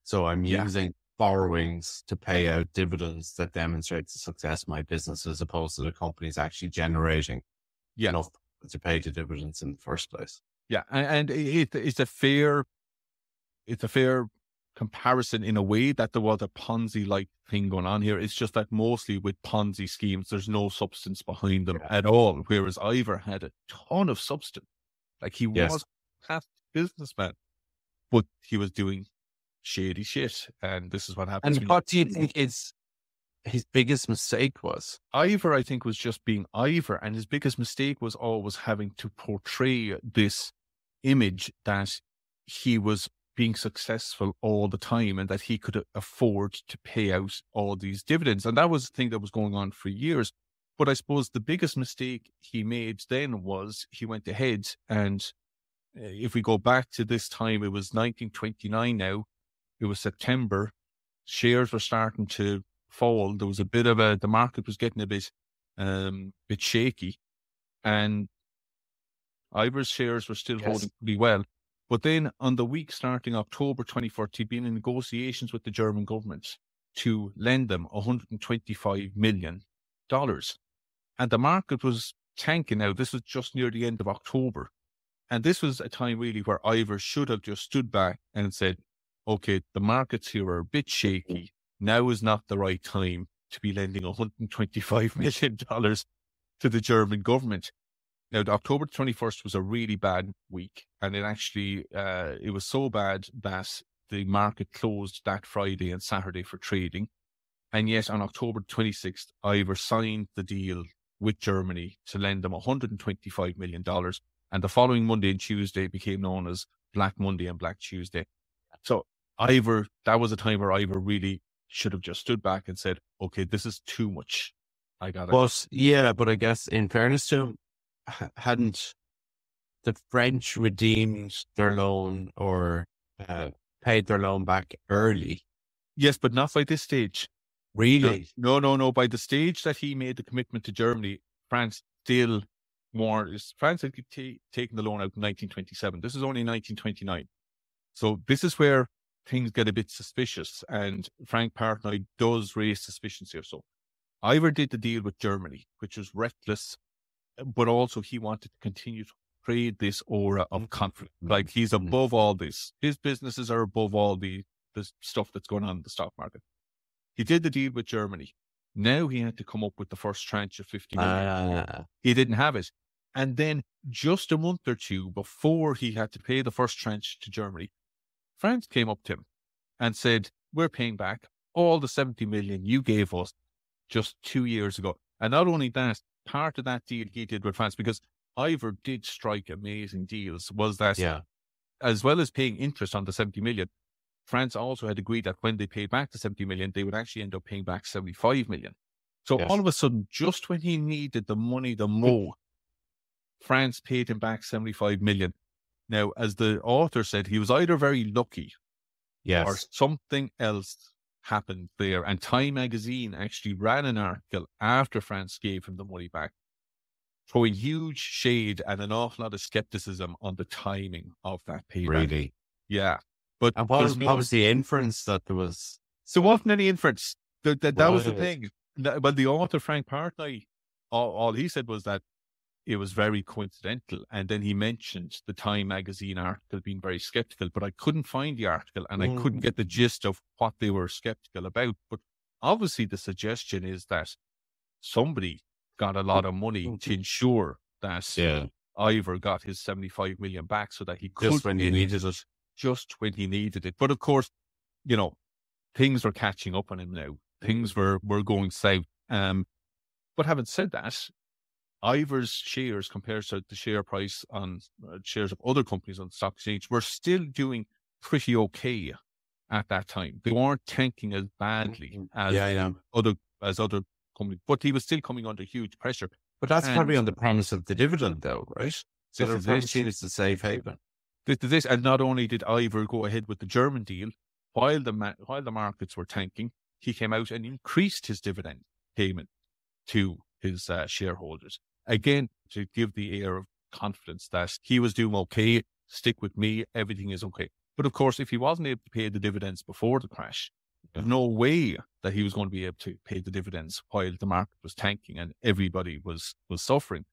So I'm Yeah. using borrowings to pay out dividends that demonstrate the success of my business as opposed to the company's actually generating yeah, enough to pay the dividends in the first place. yeah. And, and it, it's a fair, it's a fair comparison in a way that there was a Ponzi like thing going on here. It's just that mostly with Ponzi schemes, there's no substance behind them Yeah. at all. Whereas Ivar had a ton of substance. Like he Yes. was a businessman, but he was doing shady shit. And this is what happens. And what do you think his, his biggest mistake was? Ivar, I think, was just being Ivar, and his biggest mistake was always having to portray this image that he was being successful all the time and that he could afford to pay out all these dividends. And that was the thing that was going on for years. But I suppose the biggest mistake he made then was he went ahead and uh, if we go back to this time, it was 1929 now, it was September, shares were starting to fall. There was a bit of a, the market was getting a bit, um, bit shaky and Ivar's shares were still Yes. holding pretty well. But then on the week starting October 24th, he'd been in negotiations with the German government to lend them $125 million. And the market was tanking now. This was just near the end of October. And this was a time really where Ivar should have just stood back and said, okay, the markets here are a bit shaky. Now is not the right time to be lending $125 million to the German government. Now, October 21st was a really bad week, and it actually, uh, it was so bad that the market closed that Friday and Saturday for trading. And yet on October 26th, Ivar signed the deal with Germany to lend them $125 million. And the following Monday and Tuesday became known as Black Monday and Black Tuesday. So Ivar, that was a time where Ivar really should have just stood back and said, okay, this is too much. I got it. But yeah, but I guess in fairness to him, hadn't the French redeemed their loan or uh, paid their loan back early? Yes, but not by this stage. Really? No, no, no. By the stage that he made the commitment to Germany, France still more. Is France had t- taken the loan out in 1927. This is only 1929. So this is where things get a bit suspicious, and Frank Partnoy does raise suspicions here. So Ivar did the deal with Germany, which was reckless, but also he wanted to continue to create this aura of confidence. Like he's Mm-hmm. above all this. His businesses are above all the, the stuff that's going on in the stock market. He did the deal with Germany. Now he had to come up with the first tranche of 50 million. Uh, He didn't have it. And then just a month or two before he had to pay the first tranche to Germany, France came up to him and said, We're paying back all the 70 million you gave us just two years ago. And not only that, part of that deal he did with France, because Ivar did strike amazing deals, was that yeah. as well as paying interest on the 70 million, France also had agreed that when they paid back the 70 million, they would actually end up paying back 75 million. So Yes. all of a sudden, just when he needed the money the most, France paid him back 75 million. Now, as the author said, he was either very lucky yes. or something else happened there. And Time magazine actually ran an article after France gave him the money back, throwing huge shade and an awful lot of skepticism on the timing of that payback. Really. Yeah. But And what was, no- what was the inference that there was? so wasn't any inference. That, that, that was the thing. Well, the author, Frank Partnoy, all, all he said was that it was very coincidental. And then he mentioned the Time magazine article being very skeptical, but I couldn't find the article and I couldn't Mm. get the gist of what they were skeptical about. But obviously, the suggestion is that somebody got a lot of money to ensure that Yeah. Ivar got his 75 million back so that he could Just when you needed it. just when he needed it. But of course, you know, things were catching up on him now. Things were were going south. Um, but having said that, Ivar's shares compared to the share price on uh, shares of other companies on the stock exchange were still doing pretty okay at that time. They weren't tanking as badly as Yeah, yeah. other as other companies, but he was still coming under huge pressure. But that's And- probably on the promise of the dividend, though, right? So they're is the safe haven. This, this, and not only did Ivar go ahead with the German deal, while the ma- while the markets were tanking, he came out and increased his dividend payment to his uh, shareholders again to give the air of confidence that he was doing okay. Stick with me, everything is okay. But of course, if he wasn't able to pay the dividends before the crash, there's no way that he was going to be able to pay the dividends while the market was tanking and everybody was was suffering.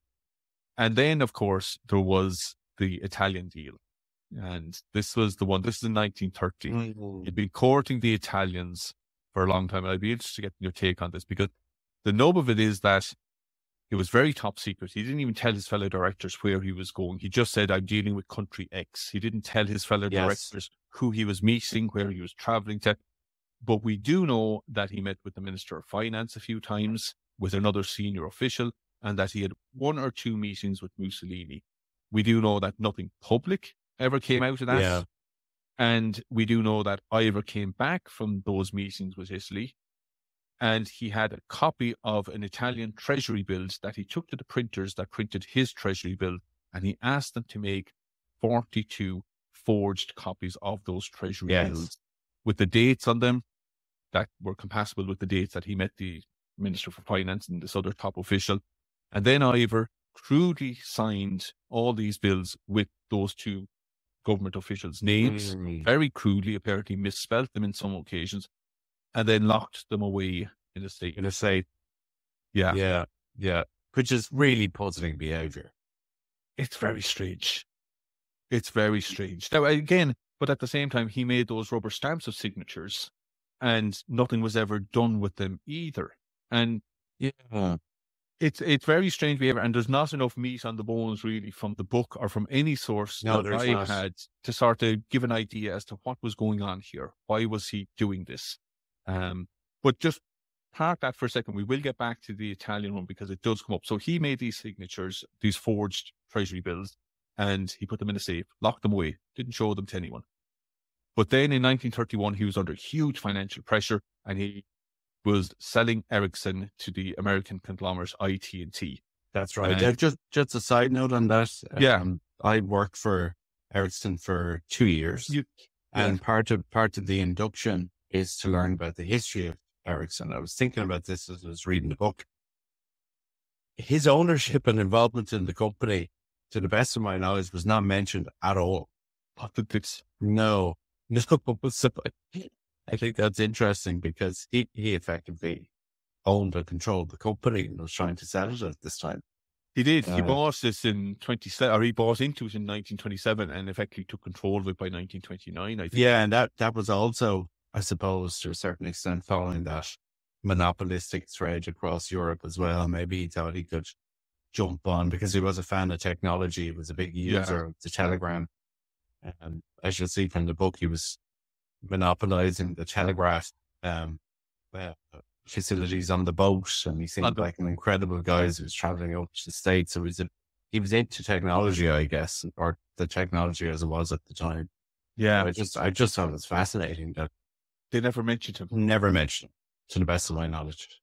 And then, of course, there was the Italian deal. And this was the one, this is in 1930. Mm. He'd been courting the Italians for a long time. And I'd be interested to get your take on this because the nub of it is that it was very top secret. He didn't even tell his fellow directors where he was going. He just said, I'm dealing with country X. He didn't tell his fellow Yes. directors who he was meeting, where he was traveling to. But we do know that he met with the Minister of Finance a few times, with another senior official, and that he had one or two meetings with Mussolini. We do know that nothing public ever came out of that. Yeah. And we do know that Ivar came back from those meetings with Italy and he had a copy of an Italian treasury bill that he took to the printers that printed his treasury bill and he asked them to make 42 forged copies of those treasury Yes. bills with the dates on them that were compatible with the dates that he met the Minister for Finance and this other top official. And then Ivar crudely signed all these bills with those two government officials' names Mm. very crudely, apparently misspelt them in some occasions, and then locked them away in a safe. In a safe. Yeah, Yeah. Yeah. Which is really puzzling behavior. it's very strange. It's very strange. Now, again, but at the same time, he made those rubber stamps of signatures, and nothing was ever done with them either. And Yeah. it's it's very strange behavior, and there's not enough meat on the bones really from the book or from any source No, that I not. had to sort of give an idea as to what was going on here. Why was he doing this? Um, but just park that for a second. We will get back to the Italian one because it does come up. So he made these signatures, these forged treasury bills, and he put them in a safe, locked them away, didn't show them to anyone. But then in 1931, he was under huge financial pressure and he was selling Ericsson to the American conglomerate IT&T. That's right. Uh, just just a side note on that. Yeah, um, I worked for Ericsson for two years, you, and yeah. part of part of the induction is to learn about the history of Ericsson. I was thinking about this as I was reading the book. His ownership and involvement in the company, to the best of my knowledge, was not mentioned at all. No, no. So I think that's interesting because he, he effectively owned and controlled the company and was trying to sell it at this time. He did. Uh, he bought this in 27, or he bought into it in 1927 and effectively took control of it by 1929, I think. Yeah, and that, that was also, I suppose, to a certain extent, following that monopolistic trade across Europe as well. Maybe he thought he could jump on because he was a fan of technology. He was a big user yeah. of the telegram. And as you'll see from the book, he was monopolizing the telegraph um, facilities on the boat, and he seemed like an incredible guy who was traveling up to the states. So he was, a, he was into technology, I guess, or the technology as it was at the time. Yeah, I just I just thought it was fascinating that they never mentioned him. Never mentioned him, to the best of my knowledge.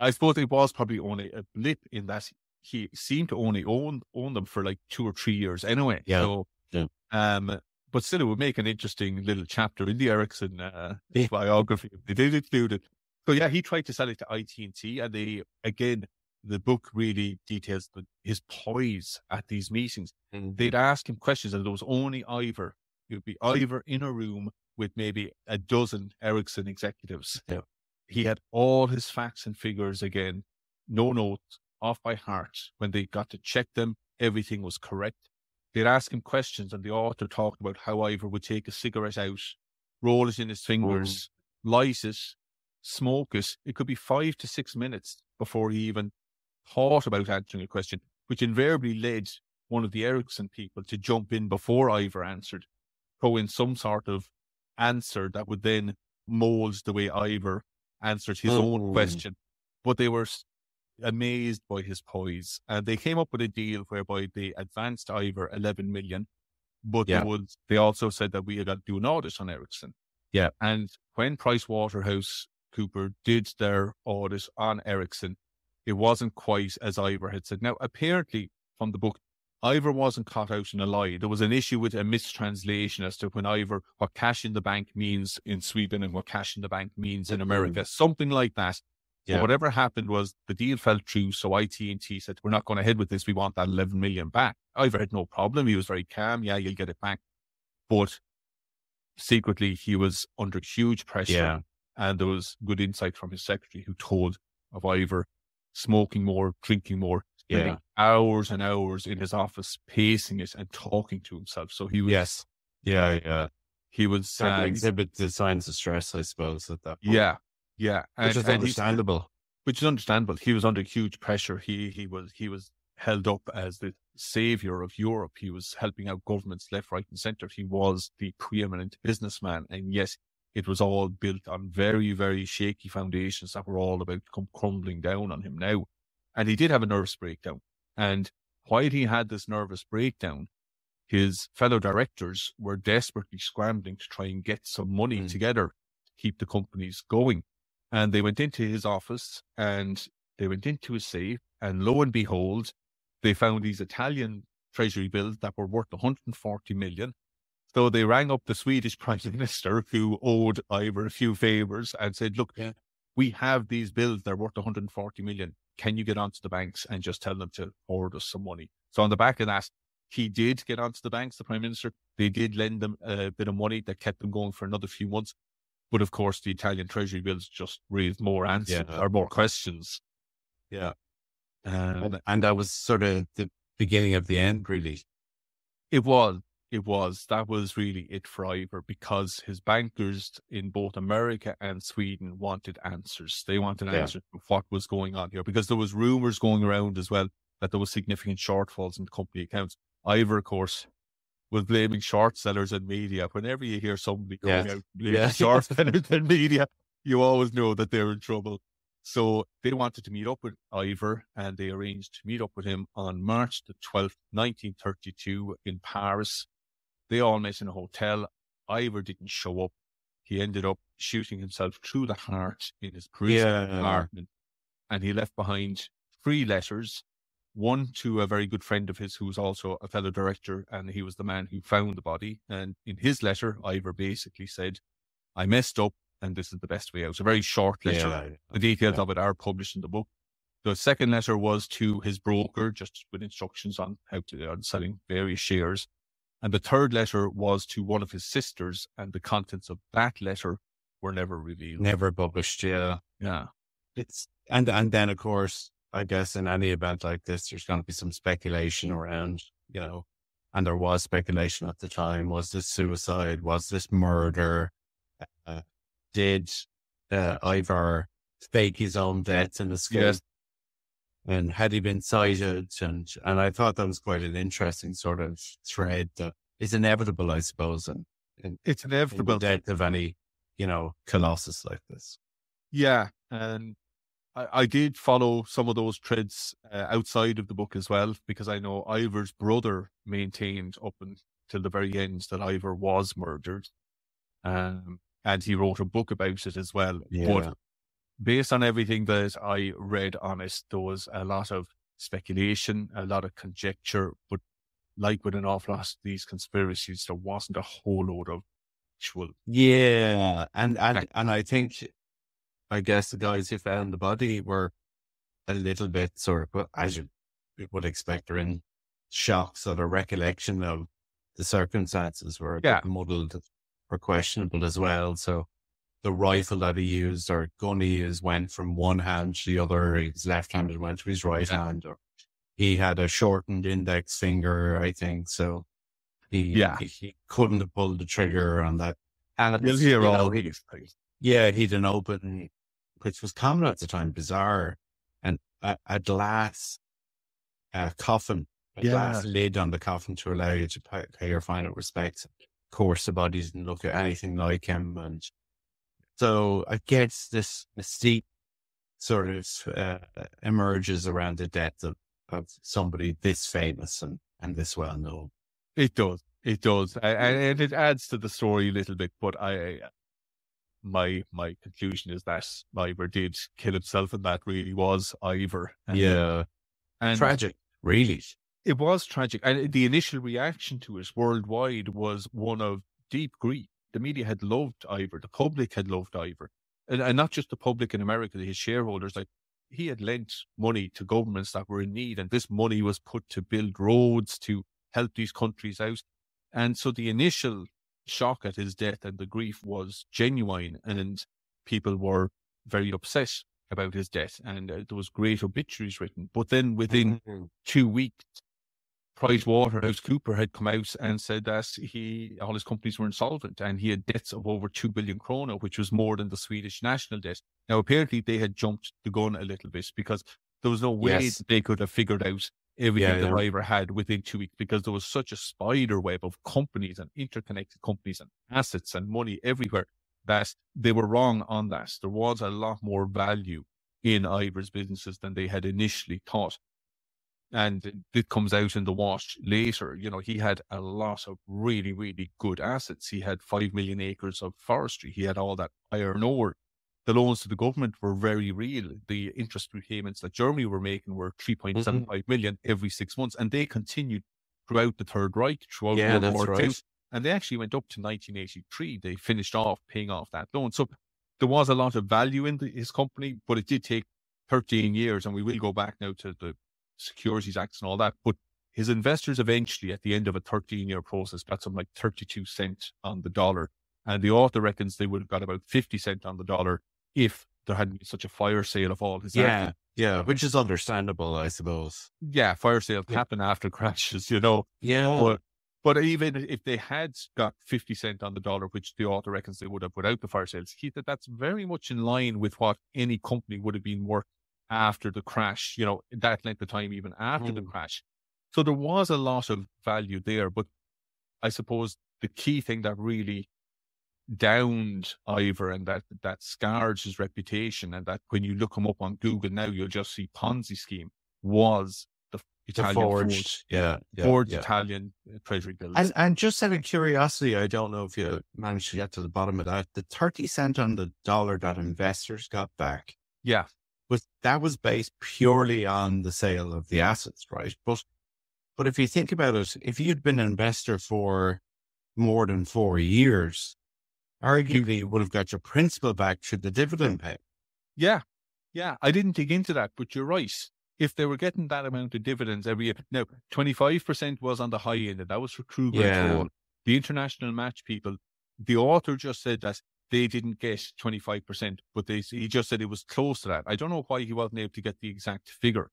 I suppose it was probably only a blip in that he seemed to only own own them for like two or three years anyway. Yeah. So, yeah. um, but still, it would make an interesting little chapter in the Ericsson uh, yeah. biography. They did include it. So yeah, he tried to sell it to IT&T and they, again, the book really details the, his poise at these meetings. Mm-hmm. They'd ask him questions and there was only Ivar. It would be Ivar in a room with maybe a dozen Ericsson executives. Yeah. He had all his facts and figures again, no notes, off by heart. When they got to check them, everything was correct. They'd ask him questions and the author talked about how Ivar would take a cigarette out, roll it in his fingers, mm. light it, smoke it, it could be five to six minutes before he even thought about answering a question, which invariably led one of the Ericsson people to jump in before Ivar answered, throw in some sort of answer that would then mold the way Ivar answered his oh. own question. But they were amazed by his poise. And they came up with a deal whereby they advanced Ivar 11 million, but yeah. they, they also said that we had to do an audit on Ericsson. Yeah. And when Price Waterhouse Cooper did their audit on Ericsson, it wasn't quite as Ivar had said. Now, apparently, from the book, Ivar wasn't caught out in a lie. There was an issue with a mistranslation as to when Ivar, what cash in the bank means in Sweden and what cash in the bank means in America, mm-hmm. something like that. Yeah. whatever happened was the deal fell through. So IT&T said, we're not going ahead with this. We want that 11 million back. Ivar had no problem. He was very calm. Yeah, you'll get it back. But secretly, he was under huge pressure. Yeah. And there was good insight from his secretary who told of Ivar smoking more, drinking more, spending yeah. hours and hours in his office, pacing it and talking to himself. So he was. Yes. Yeah. Yeah. He was. Uh, exhibit the signs of stress, I suppose, at that point. Yeah. Yeah. And, which is understandable. Which is understandable. He was under huge pressure. He, he was, he was held up as the savior of Europe. He was helping out governments left, right, and center. He was the preeminent businessman. And yes, it was all built on very, very shaky foundations that were all about come crumbling down on him now. And he did have a nervous breakdown. And while he had this nervous breakdown, his fellow directors were desperately scrambling to try and get some money mm. together to keep the companies going. And they went into his office and they went into his safe. And lo and behold, they found these Italian treasury bills that were worth 140 million so they rang up the Swedish prime minister who owed Ivar a few favors and said, look, yeah. we have these bills. They're worth 140 million. Can you get onto the banks and just tell them to forward us some money? So on the back of that, he did get onto the banks, the prime minister. They did lend them a bit of money that kept them going for another few months. But of course, the Italian treasury bills just raised more answers yeah. or more questions. Yeah. Um, and, and that was sort of the beginning of the end, really. It was it was that was really it for Ivar because his bankers in both America and Sweden wanted answers. They wanted yeah. answers to what was going on here because there was rumors going around as well that there was significant shortfalls in the company accounts. Ivar, of course, was blaming short sellers and media. Whenever you hear somebody going out blaming yeah. short sellers and media, you always know that they're in trouble. So they wanted to meet up with Ivar and they arranged to meet up with him on March the 12th, 1932 in Paris. They all met in a hotel. Ivar didn't show up. He ended up shooting himself through the heart in his prison Yeah. apartment. And he left behind three letters, one to a very good friend of his who was also a fellow director, and he was the man who found the body. And in his letter, Ivar basically said, I messed up and this is the best way out. It's a very short letter. Yeah. The details Yeah. of it are published in the book. The second letter was to his broker, just with instructions on how to on selling various shares. And the third letter was to one of his sisters, and the contents of that letter were never revealed. Never published. Yeah. Yeah. It's and and then of course, I guess in any event like this, there's going to be some speculation around, you know, and there was speculation at the time. Was this suicide? Was this murder? Uh, did uh, Ivar fake his own death in the school? Yes. And had he been cited? And and I thought that was quite an interesting sort of thread that is inevitable, I suppose, And, in, It's in the inevitable. death of any, you know, colossus like this. Yeah. And I, I did follow some of those threads uh, outside of the book as well, because I know Ivar's brother maintained up until the very end that Ivar was murdered. Um, and he wrote a book about it as well. But based on everything that I read on it, there was a lot of speculation, a lot of conjecture, but like with an awful lot of these conspiracies, there wasn't a whole load of actual. Yeah, and and and I think, I guess the guys who found the body were a little bit sort of, well, as you would expect, they're in shock. So the recollection of the circumstances were a Yeah. bit muddled or questionable as well. So the rifle that he used or gun he used went from one hand to the other. His left handed went to his right hand, or he had a shortened index finger, I think. So he Yeah. he, he couldn't have pulled the trigger on that. And hear you all know, things. yeah, he'd an open, which was common at the time, bizarre, and a, a glass uh, coffin, a glass Yeah. lid on the coffin to allow you to pay, pay your final respects. Of course, the body didn't look at anything like him, and so I guess this mystique sort of uh, emerges around the death of, of somebody this famous and, and this well known. It does. It does. And it adds to the story a little bit, but I, my, my conclusion is that Ivar did kill himself and that really was Ivar. And, Yeah, And tragic, really. it was tragic. And the initial reaction to it worldwide was one of deep grief. The media had loved Ivar. The public had loved Ivar. And, and not just the public in America, his shareholders, like he had lent money to governments that were in need. And this money was put to build roads to help these countries out. And so the initial shock at his death and the grief was genuine. And people were very upset about his death. And uh, there was great obituaries written. But then within Mhm. two weeks, Price Waterhouse Cooper had come out and said that he all his companies were insolvent and he had debts of over two billion krona, which was more than the Swedish national debt. Now apparently they had jumped the gun a little bit because there was no way Yes. that they could have figured out everything Yeah, that yeah. Ivar had within two weeks because there was such a spider web of companies and interconnected companies and assets and money everywhere that they were wrong on that. There was a lot more value in Ivar's businesses than they had initially thought. And it comes out in the wash later. You know, he had a lot of really, really good assets. He had five million acres of forestry. He had all that iron ore. The loans to the government were very real. The interest repayments that Germany were making were mm-hmm. 3.75 million every six months. And they continued throughout the Third Reich, throughout Yeah, World War II. right. And they actually went up to 1983. They finished off paying off that loan. So there was a lot of value in the, his company, but it did take 13 years. And we will go back now to the Securities Acts and all that. But his investors eventually, at the end of a 13 year process, got something like 32 cent on the dollar. And the author reckons they would have got about 50 cent on the dollar if there hadn't been such a fire sale of all his assets. Yeah, yeah, which is understandable, I suppose. Yeah, fire sales Yeah. happen after crashes, you know. Yeah, But but even if they had got 50 cent on the dollar, which the author reckons they would have without the fire sales, he said that's very much in line with what any company would have been worth after the crash, you know, that length of time, even after the Mm. crash. So there was a lot of value there. But I suppose the key thing that really downed Ivar and that that scarred his reputation, and that when you look him up on Google now, you'll just see Ponzi scheme was the Italian The forged, forged, yeah, yeah, forged yeah. Italian uh, treasury bills. And, and just out of curiosity, I don't know if you managed to get to the bottom of that. The 30 cent on the dollar that investors got back yeah, that was based purely on the sale of the assets, right? But but if you think about it, if you'd been an investor for more than four years, arguably you would have got your principal back should the dividend pay. yeah, yeah. I didn't dig into that, but you're right. If they were getting that amount of dividends every year, now twenty five percent was on the high end, and that was for Kreuger. Yeah. The international match people, the author just said that they didn't get twenty five percent, but they he just said it was close to that. I don't know why he wasn't able to get the exact figure.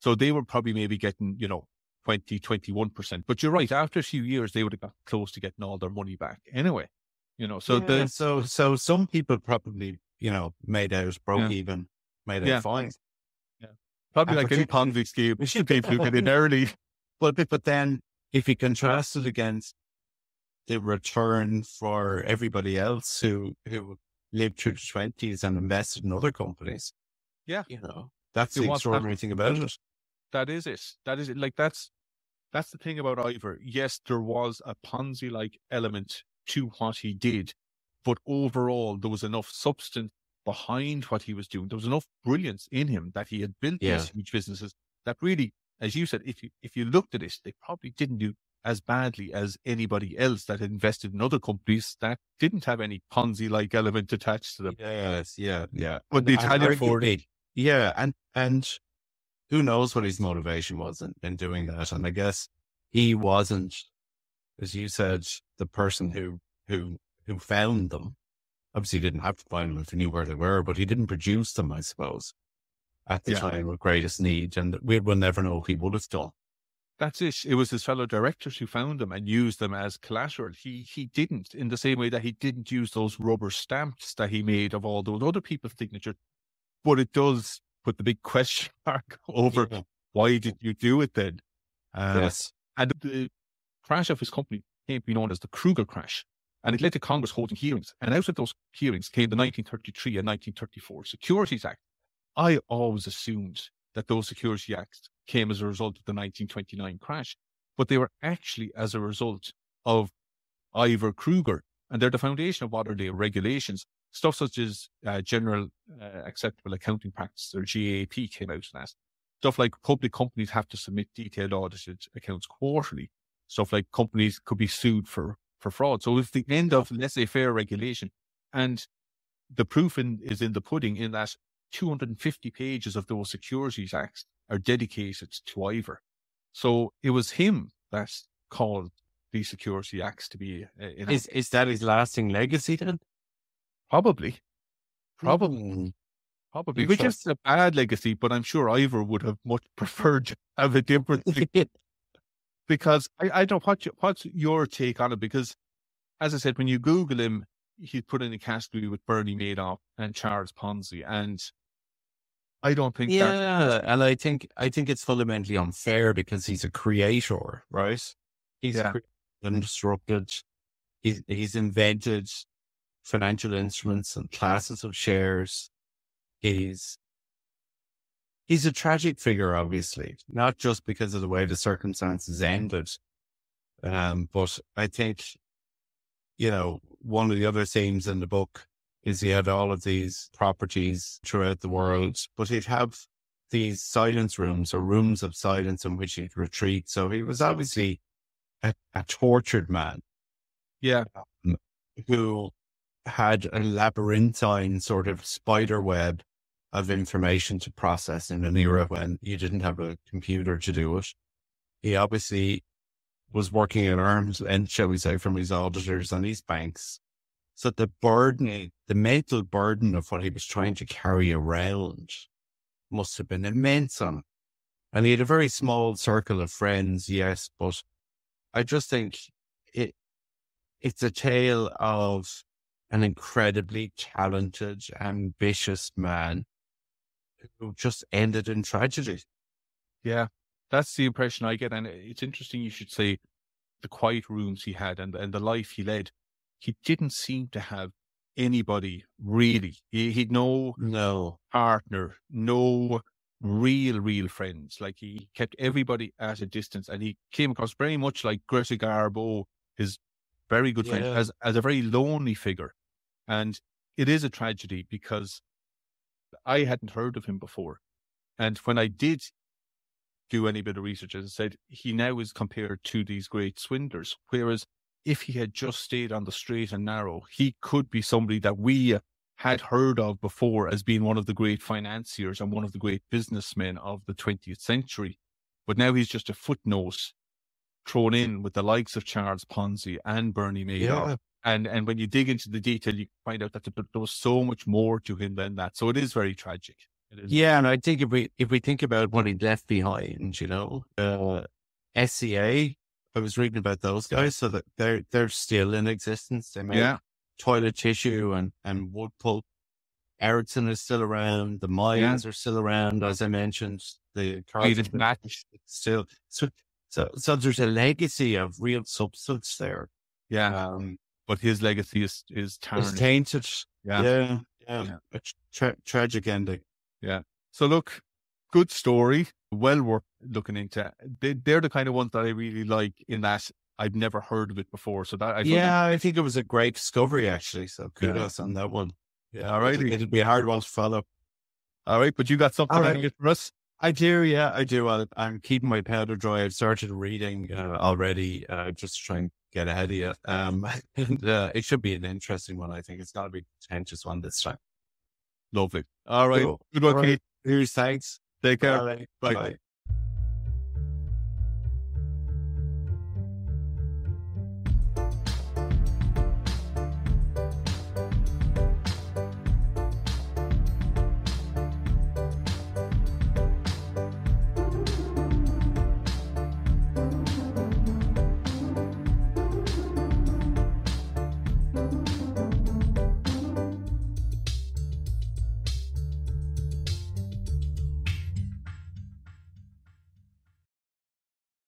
So they were probably maybe getting you know 20, 21 percent. But you're right. After a few years, they would have got close to getting all their money back anyway. You know, so yeah, the so so some people probably you know made out broke Yeah. even, made out Yeah. fine. probably and like any Ponzi scheme, people who get in early. But but then if you contrast it against the return for everybody else who who lived through the twenties and invested in other companies, Yeah. you know that's It the extraordinary thing about it. that is it. That is it. Like that's that's the thing about Ivar. Yes, there was a Ponzi like element to what he did, but overall there was enough substance behind what he was doing. There was enough brilliance in him that he had built Yeah. these huge businesses that really, as you said, if you if you looked at this, they probably didn't do as badly as anybody else that had invested in other companies that didn't have any Ponzi like element attached to them. Yes, yeah, yeah. But the Italian Ford, arguably- yeah, and and who knows what his motivation was in, in doing that? And I guess he wasn't, as you said, the person who who who found them. Obviously, he didn't have to find them if he knew where they were, but he didn't produce them, I suppose, at the Yeah. time of greatest need, and we will never know what he would have done. That's it. It was his fellow directors who found them and used them as collateral. He he didn't, in the same way that he didn't use those rubber stamps that he made of all those other people's signatures. But it does put the big question mark over Yeah. why did you do it then? Um, yes, And the crash of his company came to be known as the Kreuger crash. And it led to Congress holding hearings. And out of those hearings came the 1933 and 1934 Securities Act. I always assumed that those Security Acts came as a result of the 1929 crash, but they were actually as a result of Ivar Kreuger. And they're the foundation of modern day regulations. Stuff such as uh, General uh, Acceptable Accounting Practice, or GAAP, came out that. Stuff like public companies have to submit detailed audited accounts quarterly. Stuff like companies could be sued for, for fraud. So it's the end of laissez faire regulation. And the proof in, is in the pudding in that 250 pages of those Securities Acts are dedicated to Ivar. So it was him that called these Security Acts to be uh, is is that his lasting legacy then? probably, probably, Mm. probably, which is a bad legacy, but I'm sure Ivar would have much preferred to have a different thing because I, I don't what you, what's your take on it because as I said when you Google him he's put in a category with Bernie Madoff and Charles Ponzi and I don't think that Yeah, and I think I think it's fundamentally unfair because he's a creator, right? He's Yeah. cre- and disrupted. He's he's invented financial instruments and classes of shares. He's he's a tragic figure, obviously, not just because of the way the circumstances ended, um, but I think you know one of the other themes in the book is he had all of these properties throughout the world, but he'd have these silence rooms or rooms of silence in which he'd retreat. So he was obviously a, a tortured man yeah um, who had a labyrinthine sort of spider web of information to process in an era when you didn't have a computer to do it. He obviously was working at arm's length, shall we say, from his auditors and his banks. So the burden, the mental burden of what he was trying to carry around must have been immense on him. And he had a very small circle of friends, yes, but I just think it it's a tale of an incredibly talented, ambitious man who just ended in tragedy. Yeah, that's the impression I get, and it's interesting. You should say the quiet rooms he had and and the life he led, he didn't seem to have anybody really. He, he'd no No. partner, no real, real friends. Like he kept everybody at a distance and he came across very much like Greta Garbo, his very good friend, Yeah. as, as a very lonely figure. And it is a tragedy because I hadn't heard of him before. And when I did do any bit of research, as I said, he now is compared to these great swindlers. Whereas if he had just stayed on the straight and narrow, he could be somebody that we had heard of before as being one of the great financiers and one of the great businessmen of the 20th century. But now he's just a footnote thrown in with the likes of Charles Ponzi and Bernie Madoff. Yeah. And and when you dig into the detail, you find out that there was so much more to him than that. So it is very tragic. Is. Yeah, and I think if we if we think about what he left behind, you know, uh, SCA, I was reading about those guys, so that they're they're still in existence. They make Yeah. toilet tissue and and wood pulp. Ericsson is still around. The Mayans are still around, as I mentioned. The Carlton Match. still so so so there's a legacy of real substance there. Yeah. Um, But his legacy is is tarnished. tainted. Yeah. Yeah, yeah, Yeah. a tra- tragic ending. Yeah. So look, good story, well worth looking into. They, they're the kind of ones that I really like in that I've never heard of it before. So that I Yeah, I think it was a great discovery actually. So kudos on that one. Yeah, All righty. It'd be a hard one to follow. all right, but you got something right. for us? I do, yeah, I do. I, I'm keeping my powder dry. I've started reading uh, already, uh, just trying to try and get ahead of you. Um, and uh, it should be an interesting one. I think it's got to be a contentious one this time. Lovely. All right. Cool. Good one, All right. Here's thanks. Take care. Bye. Bye. Bye.